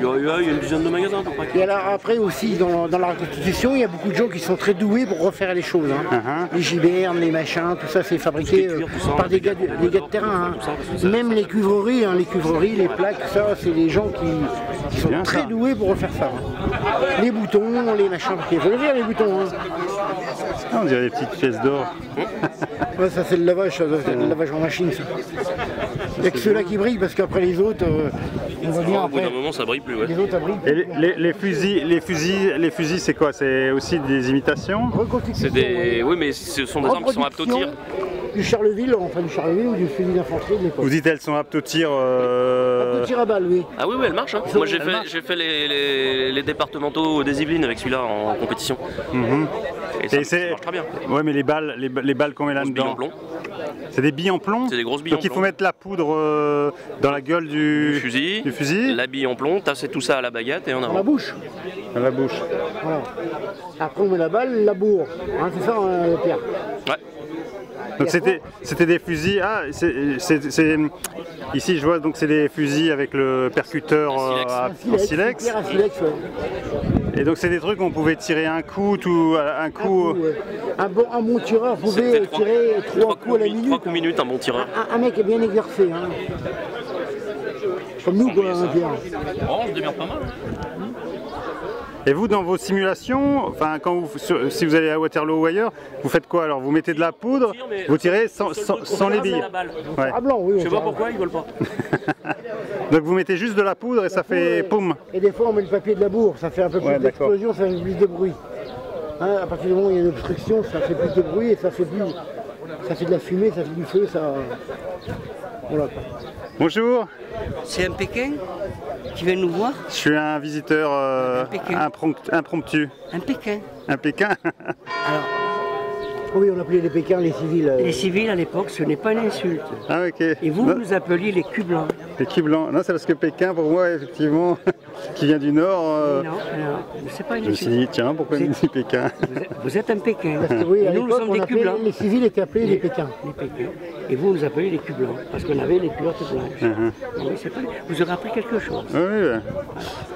Speaker 2: il, y a, y y une dizaine de magasins à peu près.
Speaker 8: Et alors après aussi, dans, dans la reconstitution, il y a beaucoup de gens qui sont très doués pour refaire les choses. hein.
Speaker 1: Uh-huh.
Speaker 8: Les gibernes, les machins, tout ça c'est fabriqué
Speaker 2: cuir,
Speaker 8: euh,
Speaker 2: tout ça,
Speaker 8: par des gars, de terrain. hein.
Speaker 2: ça, ça-
Speaker 8: Même les cuivreries, hein, les cuivreries, les plaques, ça, c'est des gens qui, qui sont
Speaker 1: bien,
Speaker 8: très
Speaker 1: ça.
Speaker 8: doués pour refaire ça. hein. Les boutons, les machins, parce qu'il faut le faire les boutons. hein.
Speaker 1: Ah, on dirait des petites pièces d'or.
Speaker 8: Ouais, ça c'est le lavage, ça, c'est le lavage en machine ça. Il n'y a que ceux-là qui brillent parce qu'après les autres, euh, on va bien
Speaker 2: Au bout d'un moment, ça brille plus. Ouais.
Speaker 8: Les autres abritent.
Speaker 1: Et les, les- les fusils, les fusils, les fusils, c'est quoi? C'est aussi des imitations?
Speaker 2: C'est des. Oui, mais ce sont des armes qui sont aptes au tir.
Speaker 8: Du Charleville, enfin du Charleville ou du fusil d'infanterie de l'époque.
Speaker 1: Vous dites elles sont aptes au tir. euh,
Speaker 8: De tir à balle, oui.
Speaker 2: Ah oui, oui, elle marche. Hein. Moi, j'ai fait, fait les, les- les départementaux des Yvelines avec celui-là en compétition. Et ça,
Speaker 1: Et
Speaker 2: ça
Speaker 1: c'est.
Speaker 2: marche très bien.
Speaker 1: Ouais, mais les balles, les, ba- les balles qu'on met là-dedans.
Speaker 2: en plomb.
Speaker 1: C'est des billes en plomb.
Speaker 2: C'est des grosses billes
Speaker 1: Donc
Speaker 2: en
Speaker 1: il faut
Speaker 2: plomb.
Speaker 1: mettre la poudre euh, dans la gueule du,
Speaker 2: Du fusil,
Speaker 1: du fusil,
Speaker 2: la bille en plomb, tasser tout ça à la baguette et en
Speaker 8: Dans la bouche.
Speaker 1: dans la bouche.
Speaker 8: Voilà. Après on met la balle, la bourre. Hein, c'est ça, hein, Pierre?
Speaker 2: Ouais.
Speaker 1: Donc c'était, c'était des fusils. Ah, c'est, ici je vois donc c'est des fusils avec le percuteur
Speaker 2: Un
Speaker 1: euh, à-
Speaker 8: Un
Speaker 1: en
Speaker 8: silex, un.
Speaker 1: Et donc c'est des trucs qu'on pouvait tirer un coup, tout, un
Speaker 8: Un, coup. ouais. un, bon, un bon tireur pouvait tirer trois
Speaker 2: trois
Speaker 8: coups à la minute.
Speaker 2: trois coups minutes, un bon tireur.
Speaker 8: Un, un mec est bien exercé. Hein. Comme nous, quoi, hein.
Speaker 2: Oh, on se démerde pas mal.
Speaker 1: Et vous dans vos simulations, enfin quand vous, sur- si vous allez à Waterloo ou ailleurs, vous faites quoi alors? Vous mettez de la poudre, vous tirez sans, sans- les billes.
Speaker 2: la balle.
Speaker 1: Ouais.
Speaker 8: Ah blanc, oui.
Speaker 2: Je sais pas pourquoi ils veulent pas.
Speaker 1: Donc vous mettez juste de la poudre et ça fait
Speaker 8: Ouais.
Speaker 1: poum.
Speaker 8: Et des fois on met le papier de la bourre, ça fait un peu plus
Speaker 1: Ouais,
Speaker 8: d'explosion, ça fait plus de bruit. Hein, à partir du moment où il y a une obstruction, ça fait plus de bruit et ça fait plus. Ça fait de la fumée, ça fait du feu, ça. Voilà quoi.
Speaker 1: Bonjour,
Speaker 9: C'est un Pékin qui vient nous voir
Speaker 1: je suis un visiteur euh,
Speaker 9: Un
Speaker 1: impromptu, impromptu.
Speaker 9: Un Pékin.
Speaker 1: Un Pékin
Speaker 9: Alors,
Speaker 8: Oui, on appelait les Pékins les civils. euh,
Speaker 9: les civils à l'époque, ce n'est pas une insulte.
Speaker 1: Ah ok.
Speaker 9: Et vous,
Speaker 1: Non,
Speaker 9: vous appeliez les culs blancs.
Speaker 1: Les culs blancs. Non, c'est parce que Pékin, pour moi, effectivement, qui vient du Nord, euh,
Speaker 9: Non, non, c'est pas une
Speaker 1: je me suis
Speaker 9: insulte.
Speaker 1: dit, tiens, pourquoi il me dit Pékin
Speaker 9: Vous êtes, vous êtes un Pékin.
Speaker 8: Parce que oui, à
Speaker 9: Et nous, nous
Speaker 8: l'époque,
Speaker 9: sommes
Speaker 8: on
Speaker 9: des culs
Speaker 8: appelait-
Speaker 9: blancs.
Speaker 8: les civils étaient appelés les Pékins.
Speaker 9: Les Pékins. Et vous, nous appelez les culs blancs. Parce qu'on avait les culottes blanches.
Speaker 1: Uh-huh.
Speaker 9: Oui, c'est pas- Vous aurez appris quelque chose.
Speaker 1: Oui, oui.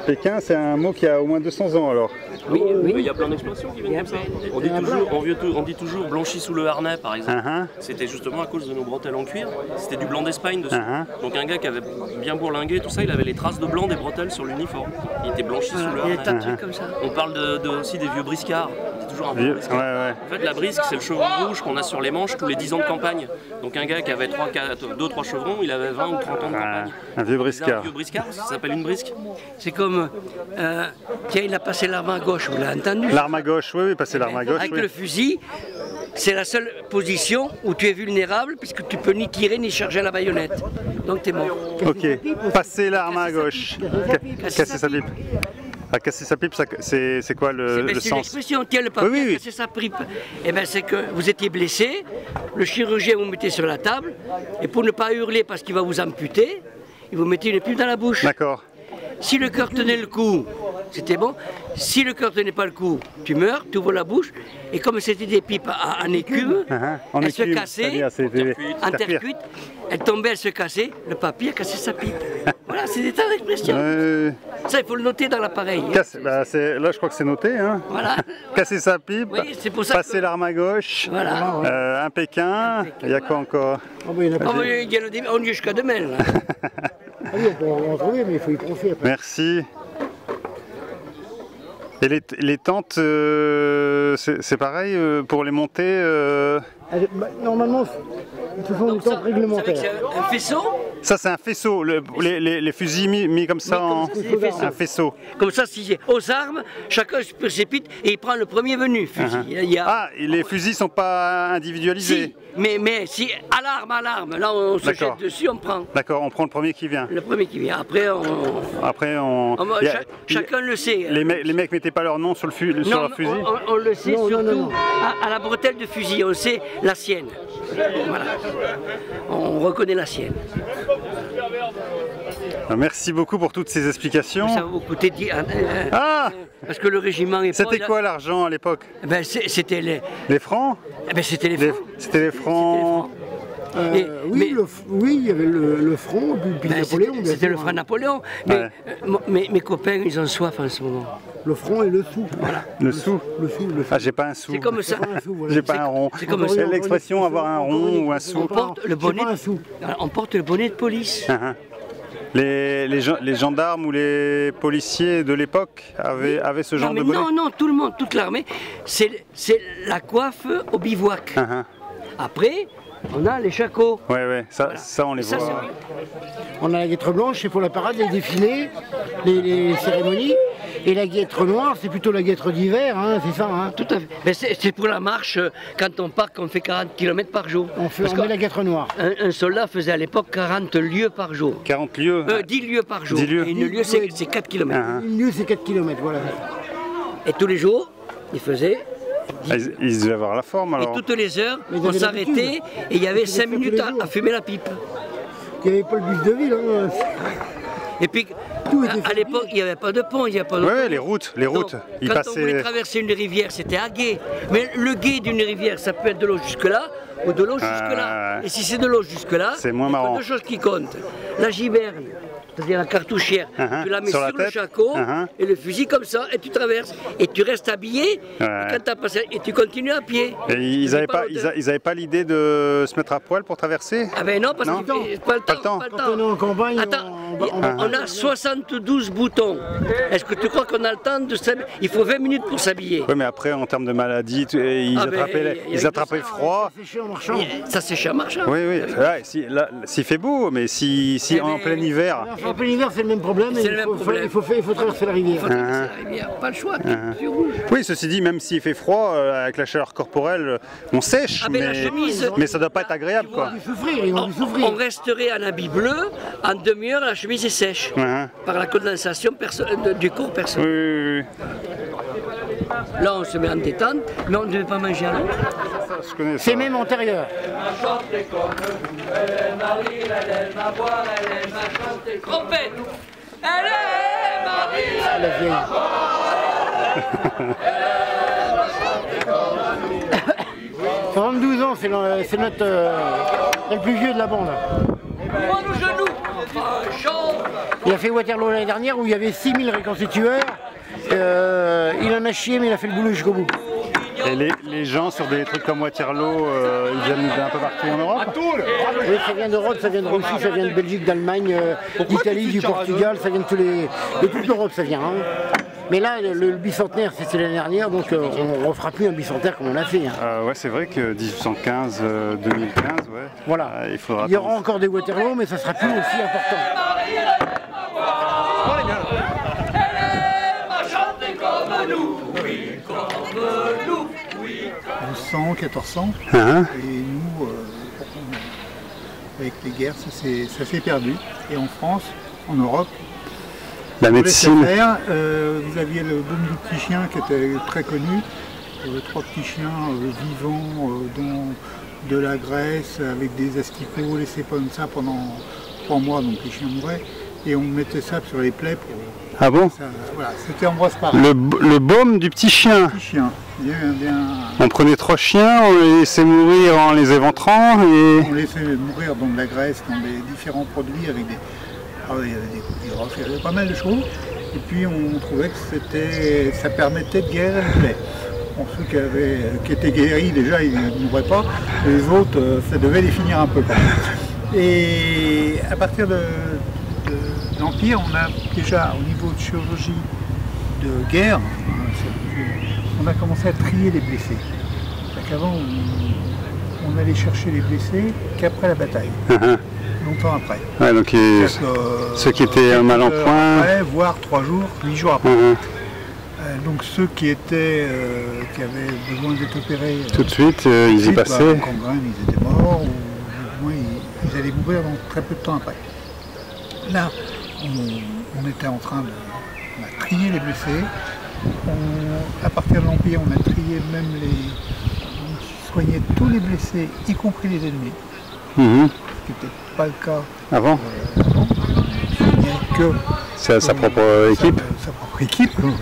Speaker 1: Pékin, c'est un mot qui a au moins 200 ans alors.
Speaker 9: Oui,
Speaker 2: Mais
Speaker 9: oui.
Speaker 2: il y a plein d'expressions qui viennent comme ça.
Speaker 9: plein-
Speaker 2: On dit, toujours, on, on dit toujours blanchi sous le harnais, par exemple.
Speaker 1: Uh-huh.
Speaker 2: C'était justement à cause de nos bretelles en cuir. C'était du blanc d'Espagne dessus.
Speaker 1: Uh-huh.
Speaker 2: Donc un gars qui avait bien bourlingué, tout ça, il avait les traces de blanc des bretelles sur l'uniforme. Il était blanchi sous le
Speaker 9: Il y a
Speaker 2: harnais.
Speaker 9: de trucs comme ça.
Speaker 2: On parle de, de- aussi des vieux briscards. C'est toujours un vieux
Speaker 1: Vieux-
Speaker 2: briscard.
Speaker 1: Ouais, ouais.
Speaker 2: En fait, la brisque, c'est le chevron rouge qu'on a sur les manches tous les 10 ans de campagne. Donc un gars qui avait 2-3 chevrons, il avait 20 ou 30 ans de campagne.
Speaker 1: un vieux
Speaker 2: C'est un
Speaker 1: briscard.
Speaker 2: vieux briscard, ça s'appelle une brisque.
Speaker 9: C'est comme, euh, tiens, il a passé l'arme à gauche, vous l'avez entendu?
Speaker 1: L'arme à gauche, oui, oui, passer l'arme à gauche,
Speaker 9: Avec
Speaker 1: oui.
Speaker 9: le fusil, c'est la seule position où tu es vulnérable puisque tu peux ni tirer ni charger la baïonnette. Donc tu es mort.
Speaker 1: Ok, passer l'arme à gauche. Ca-
Speaker 9: Casser
Speaker 1: Casser sa pipe. Ah, casser sa pipe, c'est c'est quoi le,
Speaker 9: C'est
Speaker 1: le
Speaker 9: mais c'est
Speaker 1: sens
Speaker 9: l'expression, tiens le papier
Speaker 1: Oui, oui, oui.
Speaker 9: a cassé sa pipe. Eh ben c'est que vous étiez blessé, le chirurgien vous mettait sur la table, et pour ne pas hurler parce qu'il va vous amputer, il vous mettait une pipe dans la bouche.
Speaker 1: D'accord.
Speaker 9: Si le cœur tenait le coup, c'était bon. Si le cœur tenait pas le coup, tu meurs, tu ouvres la bouche. Et comme c'était des pipes à- en écume.
Speaker 1: En
Speaker 9: elles se cassaient, en
Speaker 1: terre
Speaker 9: cuite, elles tombaient, elles se cassaient, le papier a cassé sa pipe. voilà, c'est des tas d'expressions.
Speaker 1: Euh,
Speaker 9: Ça, il faut le noter dans l'appareil. hein.
Speaker 1: bah, là, je crois que c'est noté. Hein.
Speaker 9: Voilà.
Speaker 1: Casser sa pipe,
Speaker 9: Oui, c'est pour ça
Speaker 1: passer
Speaker 9: que-
Speaker 1: l'arme à gauche,
Speaker 9: Voilà.
Speaker 1: euh, un Pékin, il y a quoi encore
Speaker 8: Ah, bah, il y en a
Speaker 9: Oh,
Speaker 8: pas.
Speaker 9: mais il y a le dé- on y est jusqu'à demain. là.
Speaker 8: Ah oui, on peut en trouver, mais il faut y après.
Speaker 1: Merci. Et les, les tentes, euh, c'est c'est pareil euh, pour les monter euh,
Speaker 8: bah, Normalement, ce sont des tentes
Speaker 9: vous savez que
Speaker 8: réglementaires.
Speaker 9: un, un faisceau,
Speaker 1: Ça, c'est un faisceau. le- les, les- les fusils mis, mis comme ça
Speaker 9: comme
Speaker 1: en.
Speaker 9: ça, faisceaux.
Speaker 1: Un faisceau.
Speaker 9: comme ça, si aux armes, chacun se précipite et il prend le premier venu. fusil. Il y a-
Speaker 1: Ah, et les fusils sont pas individualisés.
Speaker 9: Si, mais, mais si, alarme, alarme, là on se jette dessus, on prend
Speaker 1: D'accord, on prend le premier qui vient.
Speaker 9: le premier qui vient. Après, on,
Speaker 1: Après, on.
Speaker 9: on-
Speaker 1: il y a-
Speaker 9: cha- chacun le sait.
Speaker 1: les, mecs, les mecs mettaient pas leur nom sur, le fu- sur
Speaker 9: non,
Speaker 1: leur fusil
Speaker 9: on, le sait
Speaker 8: Non, non,
Speaker 9: surtout
Speaker 8: non, non.
Speaker 9: À, à la bretelle de fusil, on sait la sienne. Voilà. On reconnaît la sienne.
Speaker 1: Ah, Merci beaucoup pour toutes ces explications.
Speaker 9: Ça va vous coûter dix- euh, euh,
Speaker 1: Ah
Speaker 9: parce que le régiment
Speaker 1: C'était quoi l'argent à l'époque
Speaker 9: Eh ben, c'est- C'était les,
Speaker 1: Les francs
Speaker 9: eh ben, c'était les
Speaker 1: Les-
Speaker 9: francs.
Speaker 1: C'était les francs.
Speaker 8: Euh,
Speaker 9: Et-
Speaker 8: oui,
Speaker 9: mais-
Speaker 8: le, f- oui, il y avait le, le front, puis, puis
Speaker 9: Ben,
Speaker 8: Napoléon.
Speaker 9: c'était- le franc
Speaker 8: hein.
Speaker 9: Napoléon. Mais
Speaker 1: Ouais.
Speaker 9: euh, mes, mes copains, ils ont soif en ce moment.
Speaker 8: Le front et le sou.
Speaker 1: Le sou.
Speaker 8: Le sou, le sou.
Speaker 1: Ah, j'ai pas un sou.
Speaker 9: C'est comme ça.
Speaker 8: Un sou, voilà.
Speaker 1: J'ai pas un rond.
Speaker 9: c'est comme
Speaker 1: C'est
Speaker 9: ça.
Speaker 1: l'expression avoir un rond ou un
Speaker 9: On
Speaker 1: sou.
Speaker 9: porte le bonnet.
Speaker 8: pas un sou.
Speaker 9: On porte le bonnet de police.
Speaker 1: Ah, ah. Les, les, gen- les gendarmes ou les policiers de l'époque avaient, avaient ce genre
Speaker 9: non, mais
Speaker 1: de bonnet
Speaker 9: non, non, tout le monde, toute l'armée, c'est c'est la coiffe au bivouac.
Speaker 1: Ah.
Speaker 9: Après, on a les chacots.
Speaker 1: Ouais, ouais, ça, ça on les
Speaker 9: Ça,
Speaker 1: voit.
Speaker 8: On a la guêtre blanche, c'est pour la parade, les défilés, les, les cérémonies. Et la guêtre noire, c'est plutôt la guêtre d'hiver, hein, c'est ça. Hein.
Speaker 9: Tout à fait. Mais c'est c'est pour la marche, euh, quand on part, qu'on fait 40 km par jour.
Speaker 8: On, fait,
Speaker 9: Parce
Speaker 8: on met la guêtre noire.
Speaker 9: un, un soldat faisait à l'époque 40 lieues par jour.
Speaker 1: 40 lieues.
Speaker 9: Euh, 10 lieues par jour.
Speaker 1: 10 lieues.
Speaker 9: Et une lieue, c'est c'est 4 km.
Speaker 1: Ah, ah.
Speaker 8: Une lieue, c'est 4 km, voilà.
Speaker 9: Et tous les jours, il faisait.
Speaker 1: Ah, Ils, ils devaient avoir la forme
Speaker 9: Et
Speaker 1: alors.
Speaker 9: toutes les heures, on s'arrêtait et il y avait
Speaker 8: Ils
Speaker 9: 5
Speaker 8: faisaient ça tous
Speaker 9: minutes à, fumer la pipe.
Speaker 8: Il n'y avait pas le bus de ville. Hein.
Speaker 9: Et puis, à, l'époque, il n'y avait pas de pont, il n'y avait pas de
Speaker 1: ouais, les routes, les routes.
Speaker 9: Donc,
Speaker 1: Ils
Speaker 9: quand on voulait traverser une rivière, c'était à gué. Mais le gué d'une rivière, ça peut être de l'eau jusque-là ou de l'eau jusque-là.
Speaker 1: ouais.
Speaker 9: Et si c'est de l'eau jusque-là,
Speaker 1: C'est moins
Speaker 9: il y a
Speaker 1: marrant.
Speaker 9: deux choses qui comptent. La giberne, c'est-à-dire la cartouchière,
Speaker 1: Uh-huh.
Speaker 9: tu la mets
Speaker 1: Sur
Speaker 9: sur,
Speaker 1: la
Speaker 9: le chaco
Speaker 1: Uh-huh.
Speaker 9: et le fusil comme ça, et tu traverses. Et tu restes habillé, et, quand t'as passé, et tu continues à pied.
Speaker 1: Et ils n'avaient pas, avaient pas l'idée de se mettre à poil pour traverser
Speaker 9: Ah ben non, parce
Speaker 1: Non.
Speaker 9: fait pas le temps.
Speaker 1: Pas le temps.
Speaker 9: pas le
Speaker 8: Quand on est en campagne,
Speaker 9: Attends,
Speaker 8: on, on- on-
Speaker 9: on a 72 boutons. Est-ce que tu crois qu'on a le temps de s'habiller Il faut 20 minutes pour s'habiller.
Speaker 1: Oui, mais après, en termes de maladie, tu- et ils
Speaker 9: Ah, ben,
Speaker 1: attrapaient,
Speaker 9: a-
Speaker 1: les- ils attrapaient
Speaker 9: ça,
Speaker 1: froid.
Speaker 8: c'est chiant en
Speaker 9: Ça chez un marchand.
Speaker 1: Oui, oui. Si, s'il fait beau, mais si, si
Speaker 9: Eh
Speaker 1: en
Speaker 9: ben,
Speaker 1: plein hiver.
Speaker 8: En plein hiver, c'est le même problème.
Speaker 9: C'est
Speaker 8: et
Speaker 9: le
Speaker 8: il,
Speaker 9: même
Speaker 8: faut,
Speaker 9: problème.
Speaker 8: il, faut, faire- il faut traverser la rivière.
Speaker 9: Faut traverser la rivière, pas le choix. tu- rouges.
Speaker 1: Oui, ceci dit, même s'il fait froid, euh, avec la chaleur corporelle, on sèche,
Speaker 9: Ah, mais la
Speaker 1: mais,
Speaker 9: chemise-
Speaker 1: mais ça doit pas être agréable, quoi.
Speaker 8: Ils vont souffrir, ils vont
Speaker 9: On,
Speaker 8: souffrir.
Speaker 9: on resterait en habit bleu, en demi-heure la chemise est sèche.
Speaker 1: Ouais, hein.
Speaker 9: Par la condensation de- du corps
Speaker 1: Oui,
Speaker 9: personnel.
Speaker 1: oui, oui,
Speaker 9: Là on se met en détente, mais on ne devait pas manger à l'eau.
Speaker 8: C'est même antérieur.
Speaker 9: Trompette Elle est Marie
Speaker 8: La vieille. 32 ans, c'est le, c'est notre euh, le plus vieux de la bande.
Speaker 9: Moi nos genoux
Speaker 8: Il a fait Waterloo l'année dernière où il y avait 6000 reconstitueurs. Euh, il en a chié, mais il a fait le boulot jusqu'au bout.
Speaker 1: Et les, les gens sur des trucs comme Waterloo, euh, ils viennent d'un peu partout en Europe
Speaker 8: Oui, ça vient d'Europe, ça vient de Russie, ça vient de Belgique, d'Allemagne, euh, d'Italie, du Portugal, ça vient de tous les. de toute l'Europe, ça vient. hein. Mais là, le, le bicentenaire, c'était l'année dernière, donc euh, on ne refera plus un bicentenaire comme on a fait. hein.
Speaker 1: Euh, Ouais, c'est vrai que 1815, euh, 2015, ouais.
Speaker 8: Voilà.
Speaker 1: Euh, il faudra
Speaker 8: Il y aura encore des Waterloo, mais ça sera plus aussi important.
Speaker 9: Chantez comme nous Oui, comme nous
Speaker 10: 1200, 1400.
Speaker 1: Hein?
Speaker 10: Et nous, euh, on- avec les guerres, ça s'est perdu. Et en France, en Europe,
Speaker 1: La médecine.
Speaker 10: faire, euh, vous aviez le boom du petit chien qui était très connu. Euh, trois petits chiens euh, vivants, euh, dont de la graisse, avec des asticots laissés comme ça pendant trois mois, donc les chiens mouraient. Et on mettait ça sur les plaies pour.
Speaker 1: Ah bon
Speaker 10: Ça, voilà, c'était Ambroise Paré.
Speaker 1: le, baume du petit chien.
Speaker 10: petit
Speaker 1: On prenait trois chiens, on les laissait mourir en les éventrant et.
Speaker 10: On laissait mourir dans de la graisse, dans des différents produits avec des. Ah oui, il y avait des des- il y avait pas mal de choses. Et puis on trouvait que c'était, ça permettait de guérir les plaies. Pour ceux qui, avaient, qui étaient guéris, déjà, ils ne mouraient pas. Les autres, euh, ça devait les finir un peu. Et à partir de, de l'Empire, on a déjà, au niveau de chirurgie de guerre, on a commencé à trier les blessés. Qu'avant, on, on allait chercher les blessés qu'après la bataille, longtemps après.
Speaker 1: Ouais, donc
Speaker 10: que, euh,
Speaker 1: ceux qui étaient
Speaker 10: quelques
Speaker 1: mal en point.
Speaker 10: après, voire trois jours, huit jours après.
Speaker 1: Mhm.
Speaker 10: Euh, donc ceux qui étaient, euh, qui avaient besoin d'être opérés, euh,
Speaker 1: Tout de suite, euh, ils y
Speaker 10: bah,
Speaker 1: passaient.
Speaker 10: en ils étaient morts, ou au moins ils, ils allaient mourir très peu de temps après. Là, on, on était en train de on a trié les blessés. On- à partir de l'Empire, on a trié même les. On soignait tous les blessés, y compris les ennemis,
Speaker 1: Mhm.
Speaker 10: ce qui n'était pas le cas
Speaker 1: Avant,
Speaker 10: euh, avant. On que
Speaker 1: c'est sa propre équipe.
Speaker 10: Sa, propre équipe, oui.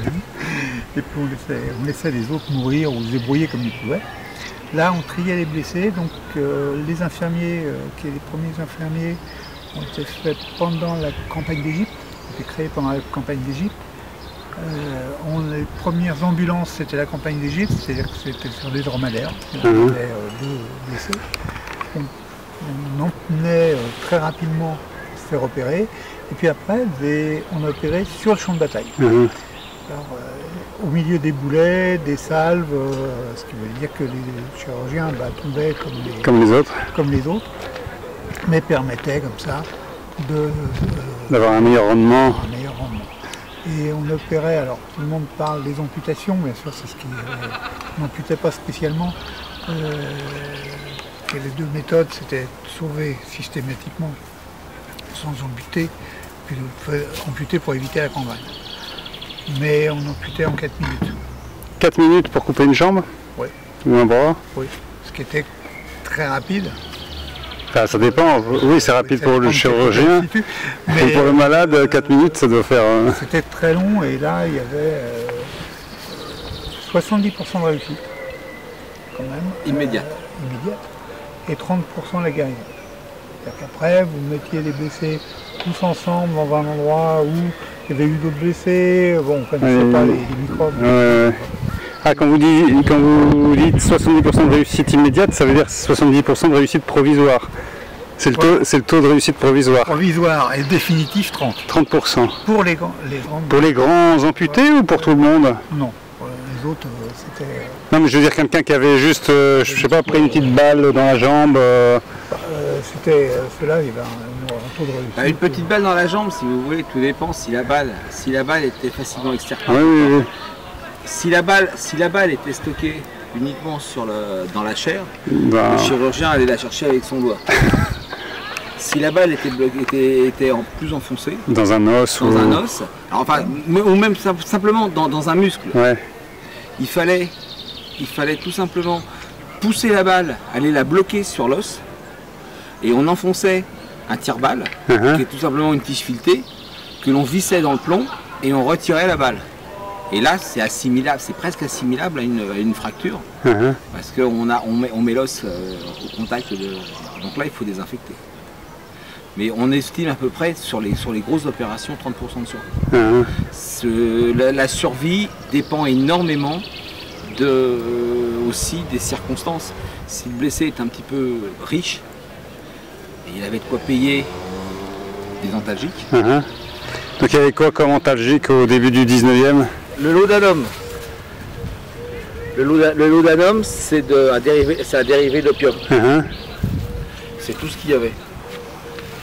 Speaker 10: Et puis on laissait, on laissait les autres mourir ou se débrouiller comme ils pouvaient. Là, on triait les blessés, donc euh, les infirmiers, euh, qui les premiers infirmiers, ont été faits pendant la campagne d'Égypte, ont été créés pendant la campagne d'Égypte. Euh, on- les premières ambulances, c'était la campagne d'Égypte, c'est-à-dire que c'était sur des dromadaires, avaient euh, deux blessés. On, on emmenait euh, très rapidement se faire opérer, Et puis après, des- on a opéré sur le champ de bataille.
Speaker 1: Mhm.
Speaker 10: Alors, euh, au milieu des boulets, des salves, ce qui veut dire que les chirurgiens bah, tombaient comme les,
Speaker 1: Comme les autres,
Speaker 10: comme les autres, mais permettaient comme ça de, euh,
Speaker 1: d'avoir un meilleur rendement.
Speaker 10: un meilleur rendement. Et on opérait, alors tout le monde parle des amputations, bien sûr, c'est ce qui. euh, on n'amputait pas spécialement. Euh, et les deux méthodes, c'était de sauver systématiquement sans amputer, puis amputer pour éviter la cambrane. Mais on amputait en 4 minutes.
Speaker 1: 4 minutes pour couper une jambe?
Speaker 10: Oui.
Speaker 1: Ou un bras?
Speaker 10: Oui. Ce qui était très rapide.
Speaker 1: Enfin, ça dépend. Oui, c'est rapide pour le chirurgien.
Speaker 10: Mais
Speaker 1: pour le malade, 4 minutes, ça doit faire. euh,
Speaker 10: C'était très long et là, il y avait euh, 70% de réussite, quand même.
Speaker 5: Immédiate.
Speaker 10: euh, immédiate. Et 30% la guérison. C'est-à-dire qu'après, vous mettiez les blessés tous ensemble dans un endroit où il y avait eu d'autres blessés. Bon, on ne connaissait pas les, les microbes.
Speaker 1: Ah, quand vous, dites, quand vous dites 70% de réussite immédiate, ça veut dire 70% de réussite provisoire. C'est le, taux- c'est le taux de réussite provisoire.
Speaker 10: Provisoire et définitif 30.
Speaker 1: 30%.
Speaker 10: Pour les, grands- les.
Speaker 1: Pour les grands amputés ou pour tout le monde?
Speaker 10: Non. Pour les autres, euh, c'était.
Speaker 1: Non, mais je veux dire quelqu'un qui avait juste, euh, je sais pas, pris une petite balle dans la jambe. euh,
Speaker 10: euh, c'était euh, ceux-là, il avait un, un taux de réussite.
Speaker 5: Bah, une petite balle dans la jambe, si vous voulez, tout dépend si la balle, si la balle était facilement
Speaker 1: Ah
Speaker 5: extirpable.
Speaker 1: oui, oui, oui.
Speaker 5: Si la balle, si la balle était stockée uniquement sur le, dans la chair,
Speaker 1: Bah,
Speaker 5: le chirurgien allait la chercher avec son doigt. si la balle était, bloquée- était, était en plus enfoncée
Speaker 1: dans un os
Speaker 5: dans
Speaker 1: ou.
Speaker 5: un os, alors, enfin, m- ou même sim- simplement dans, dans un muscle,
Speaker 1: Ouais.
Speaker 5: il fallait, il fallait tout simplement pousser la balle, aller la bloquer sur l'os, et on enfonçait un tire-balle,
Speaker 1: Uh-huh.
Speaker 5: qui est tout simplement une tige filetée, que l'on vissait dans le plomb et on retirait la balle. Et là, c'est assimilable, c'est presque assimilable à une, à une fracture,
Speaker 1: Uh-huh.
Speaker 5: parce qu'on on met, on met l'os euh, au contact de. Donc là, il faut désinfecter. Mais on estime à peu près sur les, sur les grosses opérations 30% de survie.
Speaker 1: Uh-huh.
Speaker 5: Ce- la, la survie dépend énormément de, aussi des circonstances. Si le blessé est un petit peu riche, et il avait de quoi payer des antalgiques,
Speaker 1: Uh-huh. Donc il y avait quoi comme antalgique au début du 19e
Speaker 5: Le laudanum. Le, le laudanum, c'est de- un dérivé, c'est un dérivé de l'opium.
Speaker 1: Uh-huh.
Speaker 5: C'est tout ce qu'il y avait.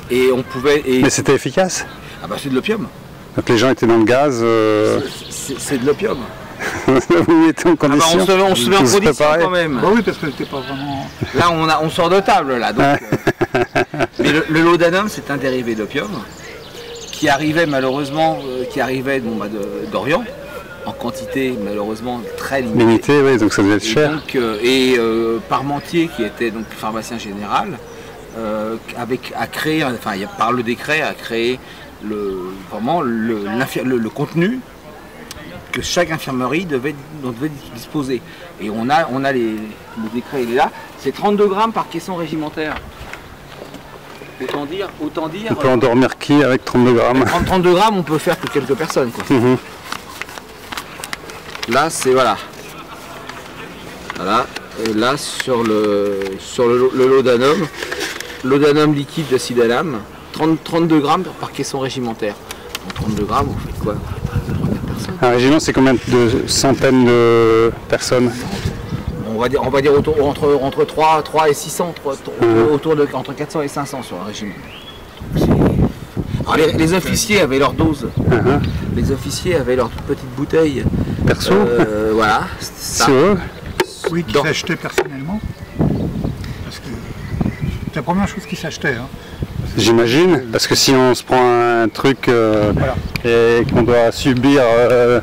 Speaker 5: Et on pouvait. Et,
Speaker 1: Mais c'était efficace?
Speaker 5: Ah bah c'est de l'opium.
Speaker 1: Donc les gens étaient dans le gaz. euh,
Speaker 5: C'est de l'opium.
Speaker 1: vous mettez en
Speaker 5: Ah bah, on se met, on se met en condition quand même.
Speaker 10: Bah oui, parce que c'était pas vraiment.
Speaker 5: Là, on, a, on sort de table, là. Donc, euh, mais le, le laudanum, c'est un dérivé d'opium qui arrivait malheureusement, euh, qui arrivait bon, bah, de- d'Orient, en quantité malheureusement très limitée.
Speaker 1: Limité, oui, donc ça devait être
Speaker 5: Et,
Speaker 1: cher.
Speaker 5: donc, euh, et euh, Parmentier, qui était donc pharmacien général, euh, avec, a créé, enfin, par le décret, a créé le, vraiment le, le- le contenu que chaque infirmerie devait, dont devait disposer. Et on a, on a les, le décret, il est là, c'est 32 grammes par caisson régimentaire. Autant dire, autant dire.
Speaker 1: On peut endormir qui avec 32 grammes?
Speaker 5: 30, 32 grammes, on peut faire que quelques personnes. Quoi.
Speaker 1: Mhm.
Speaker 5: Là, c'est voilà. Voilà. Et là, sur le, sur le, le laudanum, laudanum liquide de sidalam, 30, 32 grammes par caisson régimentaire. En 32 grammes, vous faites quoi?
Speaker 1: Un régiment, c'est combien de centaines de personnes?
Speaker 5: On va dire, on va dire autour, entre, entre 3, 3 et 600, trois- trois-
Speaker 1: Mhm.
Speaker 5: autour de, entre 400 et 500 sur un régiment. Alors, les, les officiers avaient leur dose.
Speaker 1: Uh-huh.
Speaker 5: Les officiers avaient leur toute petite bouteille.
Speaker 1: Perso
Speaker 5: Euh, voilà. ça.
Speaker 1: C'est eux
Speaker 10: Oui, qui s'achetait personnellement. Parce que c'est la première chose qui s'achetait. hein.
Speaker 1: J'imagine, parce que si on se prend un truc euh,
Speaker 10: Voilà.
Speaker 1: et qu'on doit subir euh,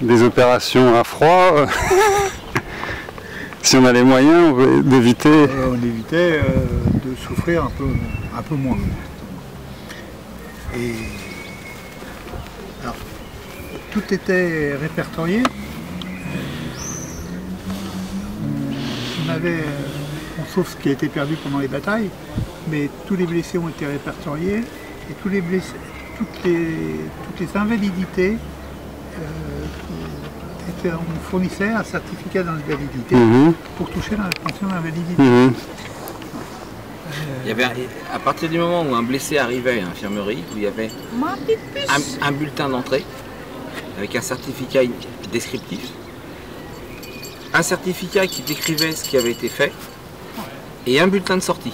Speaker 1: des opérations à froid, si on a les moyens d'éviter.
Speaker 10: On évitait euh, de souffrir un peu, un peu moins. Et tout était répertorié. On avait, on sauve ce qui a été perdu pendant les batailles, mais tous les blessés ont été répertoriés et tous les blessés, toutes les, toutes les invalidités, euh, étaient- on fournissait un certificat d'invalidité
Speaker 1: Mhm,
Speaker 10: pour toucher la pension d'invalidité.
Speaker 1: mhm.
Speaker 5: Il y avait, à partir du moment où un blessé arrivait à l'infirmerie, où il y avait un, un bulletin d'entrée avec un certificat descriptif, un certificat qui décrivait ce qui avait été fait et un bulletin de sortie.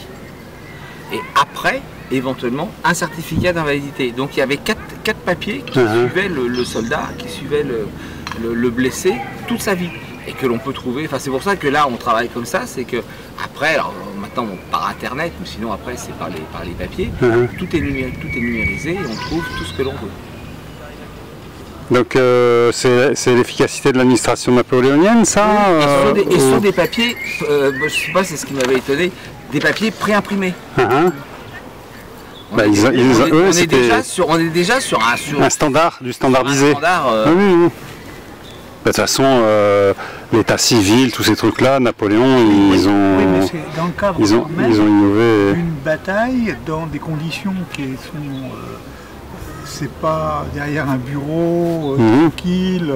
Speaker 5: Et après, éventuellement, un certificat d'invalidité. Donc il y avait quatre, quatre papiers qui
Speaker 1: Mhm.
Speaker 5: suivaient le, le soldat, qui suivaient le, le- le blessé toute sa vie. Et que l'on peut trouver. Enfin, c'est pour ça que là, on travaille comme ça. C'est que après, alors maintenant, on- par internet, ou sinon après, c'est par les, par les papiers.
Speaker 1: Mhm.
Speaker 5: Tout, est numé- tout est numérisé et on trouve tout ce que l'on veut.
Speaker 1: Donc euh, c'est l'efficacité de l'administration napoléonienne, ça
Speaker 5: Et sont
Speaker 1: euh,
Speaker 5: des, et papiers, euh, je sais pas, c'est ce qui m'avait étonné, des papiers préimprimés. On
Speaker 1: Bah,
Speaker 5: est-
Speaker 1: ils ont-
Speaker 5: on
Speaker 1: ils
Speaker 5: est-
Speaker 1: ont-
Speaker 5: on
Speaker 1: eux,
Speaker 5: est
Speaker 1: c'était-
Speaker 5: déjà sur- on est déjà sur un, sur,
Speaker 1: Un standard, du
Speaker 5: sur
Speaker 1: standardisé.
Speaker 5: un standard, euh,
Speaker 1: Ah oui, oui. De toute façon, euh, l'état civil, tous ces trucs-là, Napoléon, ils ont,
Speaker 10: Oui, mais dans le cadre
Speaker 1: ils ont, ils ont innové.
Speaker 10: une bataille dans des conditions qui sont. euh, c'est pas derrière un bureau euh,
Speaker 1: Mhm.
Speaker 10: tranquille,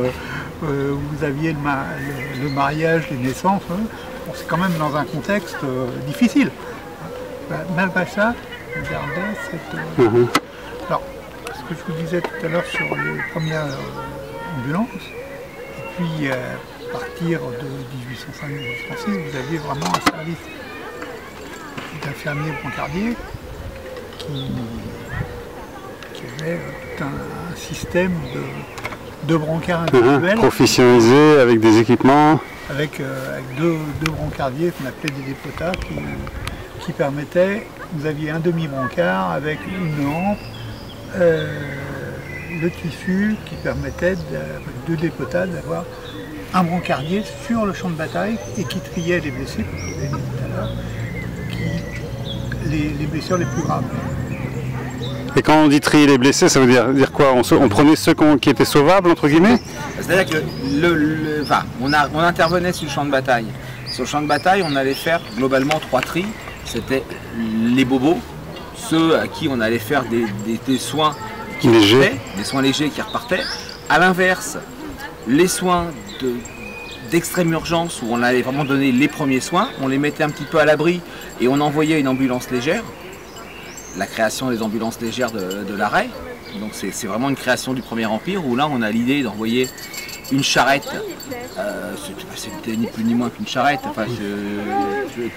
Speaker 10: euh, où vous aviez le, ma- le- le mariage, les naissances. hein. Bon, c'est quand même dans un contexte euh, difficile. Bah, malgré ça, regardez cette. euh,
Speaker 1: Mhm.
Speaker 10: Alors, ce que je vous disais tout à l'heure sur les premières euh, ambulances, et puis euh, à partir de 1805-1806, vous aviez vraiment un service d'infirmiers brancardiers qui, qui avait euh, tout un, un système de, de brancards individuels
Speaker 1: Professionnalisé avec des équipements.
Speaker 10: avec, euh, avec deux, deux brancardiers qu'on appelait des dépotas qui, qui permettaient, vous aviez un demi-brancard avec une lampe, euh, le tissu qui permettait, de- avec deux dépotas, d'avoir un brancardier sur le champ de bataille et qui triait les blessés, comme je vous l'ai dit tout à l'heure, les blessures les plus graves.
Speaker 1: Et quand on dit trier les blessés, ça veut dire, dire quoi on, prenait ceux qui étaient sauvables, entre guillemets
Speaker 5: C'est-à-dire que le, le- enfin, on, a- on intervenait sur le champ de bataille. Sur le champ de bataille, on allait faire globalement trois tris. C'était les bobos, ceux à qui on allait faire des, des- des soins qui
Speaker 1: Légers.
Speaker 5: repartaient, des soins légers qui repartaient. À l'inverse, les soins de- d'extrême urgence où on allait vraiment donner les premiers soins, on les mettait un petit peu à l'abri et on envoyait une ambulance légère. La création des ambulances légères de, de l'arrêt. Donc c'est vraiment une création du Premier Empire où là on a l'idée d'envoyer une charrette. euh, C'était ni plus ni moins qu'une charrette. Enfin, je- je-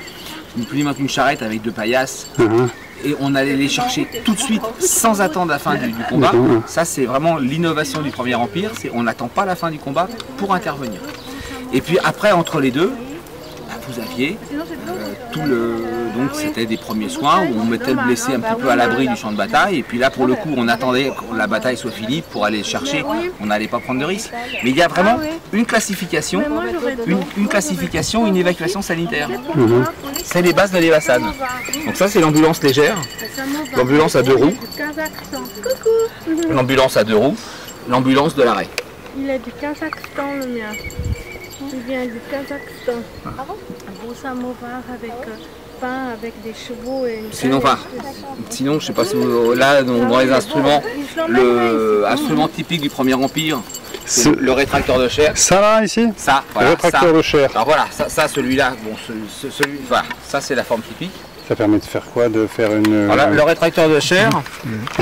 Speaker 5: ni plus ni moins qu'une charrette avec deux paillasses.
Speaker 1: Mhm.
Speaker 5: Et on allait les chercher tout de suite sans attendre la fin du, du combat.
Speaker 1: Mhm.
Speaker 5: Ça c'est vraiment l'innovation du Premier Empire. C'est on n'attend pas la fin du combat pour intervenir. Et puis après entre les deux, vous aviez euh, tout le donc c'était des premiers soins où on mettait le blessé un petit peu à l'abri du champ de bataille. Et puis là pour le coup on attendait que la bataille soit finie pour aller le chercher. On n'allait pas prendre de risque. Mais il y a vraiment une classification une, une classification une évacuation sanitaire. C'est les bases de l'Evasan. Donc ça c'est l'ambulance légère. L'ambulance à deux roues. L'ambulance à deux roues. L'ambulance de l'arrêt.
Speaker 3: Il est du Kazakhstan le mien. Il vient du Kazakhstan. Un samovar avec euh, pain, avec des chevaux et une
Speaker 5: Sinon, enfin, sinon, je sais pas si vous, là, dans, dans les instruments, le instrument typique du Premier Empire, c'est
Speaker 1: Ce-
Speaker 5: le, le rétracteur de chair.
Speaker 1: Ça là, ici
Speaker 5: Ça, voilà,
Speaker 1: rétracteur
Speaker 5: ça.
Speaker 1: de chair.
Speaker 5: Alors voilà, ça, ça, celui-là, bon, ce- ce- celui, voilà, ça c'est la forme typique.
Speaker 1: Ça permet de faire quoi? De faire une.
Speaker 5: Voilà,
Speaker 1: euh,
Speaker 5: le rétracteur de chair,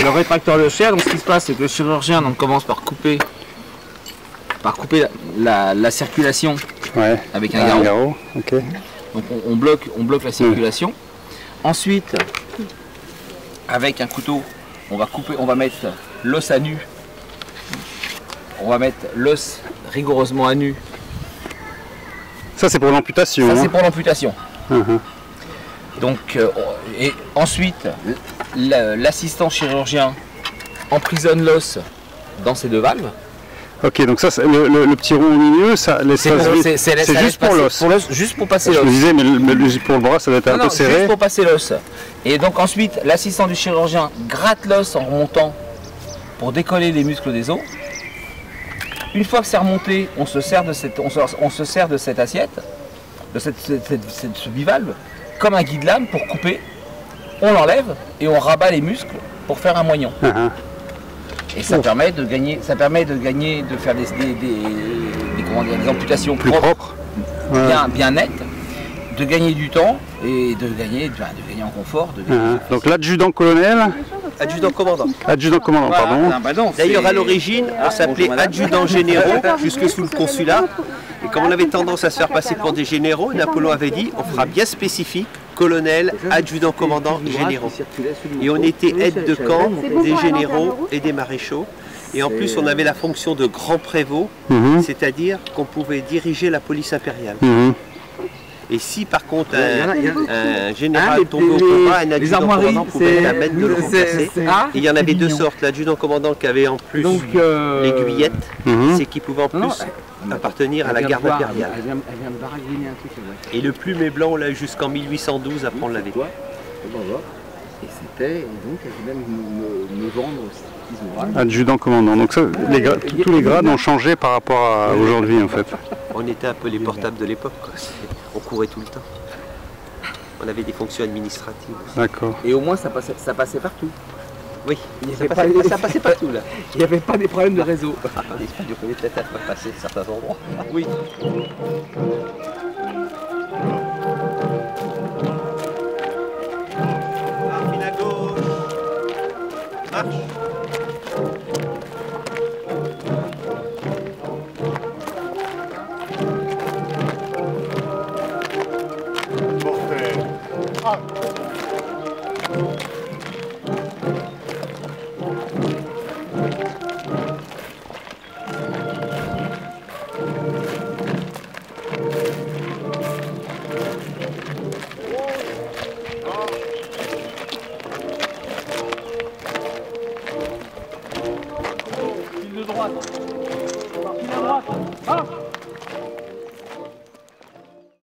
Speaker 5: le rétracteur de chair, donc ce qui se passe, c'est que le chirurgien donc, commence par couper, par couper la, la- la circulation
Speaker 1: ouais.
Speaker 5: avec un garrot.
Speaker 1: ok.
Speaker 5: Donc on, on bloque, on bloque la circulation. Ensuite, avec un couteau, on va couper, on va mettre l'os à nu. On va mettre l'os rigoureusement à nu.
Speaker 1: Ça, c'est pour l'amputation.
Speaker 5: Ça
Speaker 1: hein.
Speaker 5: c'est pour l'amputation.
Speaker 1: Mhm.
Speaker 5: Donc euh, et ensuite, l'assistant chirurgien emprisonne l'os dans ces deux valves.
Speaker 1: Ok, donc ça, le, le- le petit rond au milieu, ça,
Speaker 5: C'est
Speaker 1: juste pour
Speaker 5: passer-
Speaker 1: l'os.
Speaker 5: l'os, juste pour passer
Speaker 1: Je me
Speaker 5: l'os.
Speaker 1: disais, mais, le- mais le- pour le bras, ça doit être un
Speaker 5: Non,
Speaker 1: peu serré.
Speaker 5: juste pour passer l'os. Et donc ensuite, l'assistant du chirurgien gratte l'os en remontant pour décoller les muscles des os. Une fois que c'est remonté, on se sert de cette, on se, on se sert de cette assiette, de cette, cette- ce bivalve, comme un guide lame pour couper. On l'enlève et on rabat les muscles pour faire un moignon.
Speaker 1: Mhm.
Speaker 5: Et ça permet de gagner, ça permet de gagner, de faire des, des, des- des- comment dire, des amputations
Speaker 1: Plus
Speaker 5: propres bien, bien net, de gagner du temps et de gagner, enfin, de gagner en confort. de-.
Speaker 1: Donc l'adjudant-colonel,
Speaker 11: Adjudant-commandant.
Speaker 1: adjudant-commandant,
Speaker 5: Voilà,
Speaker 1: pardon.
Speaker 5: ah, bah non,
Speaker 11: D'ailleurs, à l'origine, on s'appelait adjudant généraux jusque sous le consulat. Et comme on avait tendance à se faire passer pour des généraux, Napoléon avait dit on fera bien spécifique colonel, adjudant commandant, généraux. Et on était aide de camp des généraux et des maréchaux. Et en plus, on avait la fonction de grand prévôt,
Speaker 1: Mhm.
Speaker 11: c'est-à-dire qu'on pouvait diriger la police impériale.
Speaker 1: Mhm.
Speaker 11: Et si par contre un, général
Speaker 5: Ah,
Speaker 11: tombait au combat, un adjudant commandant pouvait la mettre de le remplacer.
Speaker 5: ah,
Speaker 11: Et il y en avait deux
Speaker 5: mignon.
Speaker 11: sortes. L'adjudant commandant qui avait en plus
Speaker 5: euh,
Speaker 11: l'aiguillette,
Speaker 1: Mhm.
Speaker 11: c'est qui pouvait en plus
Speaker 5: Non, non,
Speaker 11: appartenir à la garde
Speaker 5: voir,
Speaker 11: impériale.
Speaker 5: Elle vient, elle vient de un truc.
Speaker 11: Et le plumet blanc, on l'a eu jusqu'en 1812, après on l'avait.
Speaker 5: Et c'était, et donc elle voulait me, me- me vendre ces petits ouvrages.
Speaker 1: Adjudant-commandant. Donc ça, les gra- tous les grades ont changé par rapport à aujourd'hui en fait.
Speaker 11: On était un peu les portables de l'époque, on courait tout le temps. On avait des fonctions administratives.
Speaker 1: D'accord.
Speaker 5: Et au moins ça passait, ça passait partout.
Speaker 11: Oui,
Speaker 5: Il y
Speaker 11: ça
Speaker 5: avait
Speaker 11: passait,
Speaker 5: pas
Speaker 11: ça passait partout là.
Speaker 5: Il n'y avait pas des problèmes de réseau.
Speaker 11: Attendez, je connais peut-être à passer certains endroits.
Speaker 5: Oui.
Speaker 11: Marche, à gauche. Marche.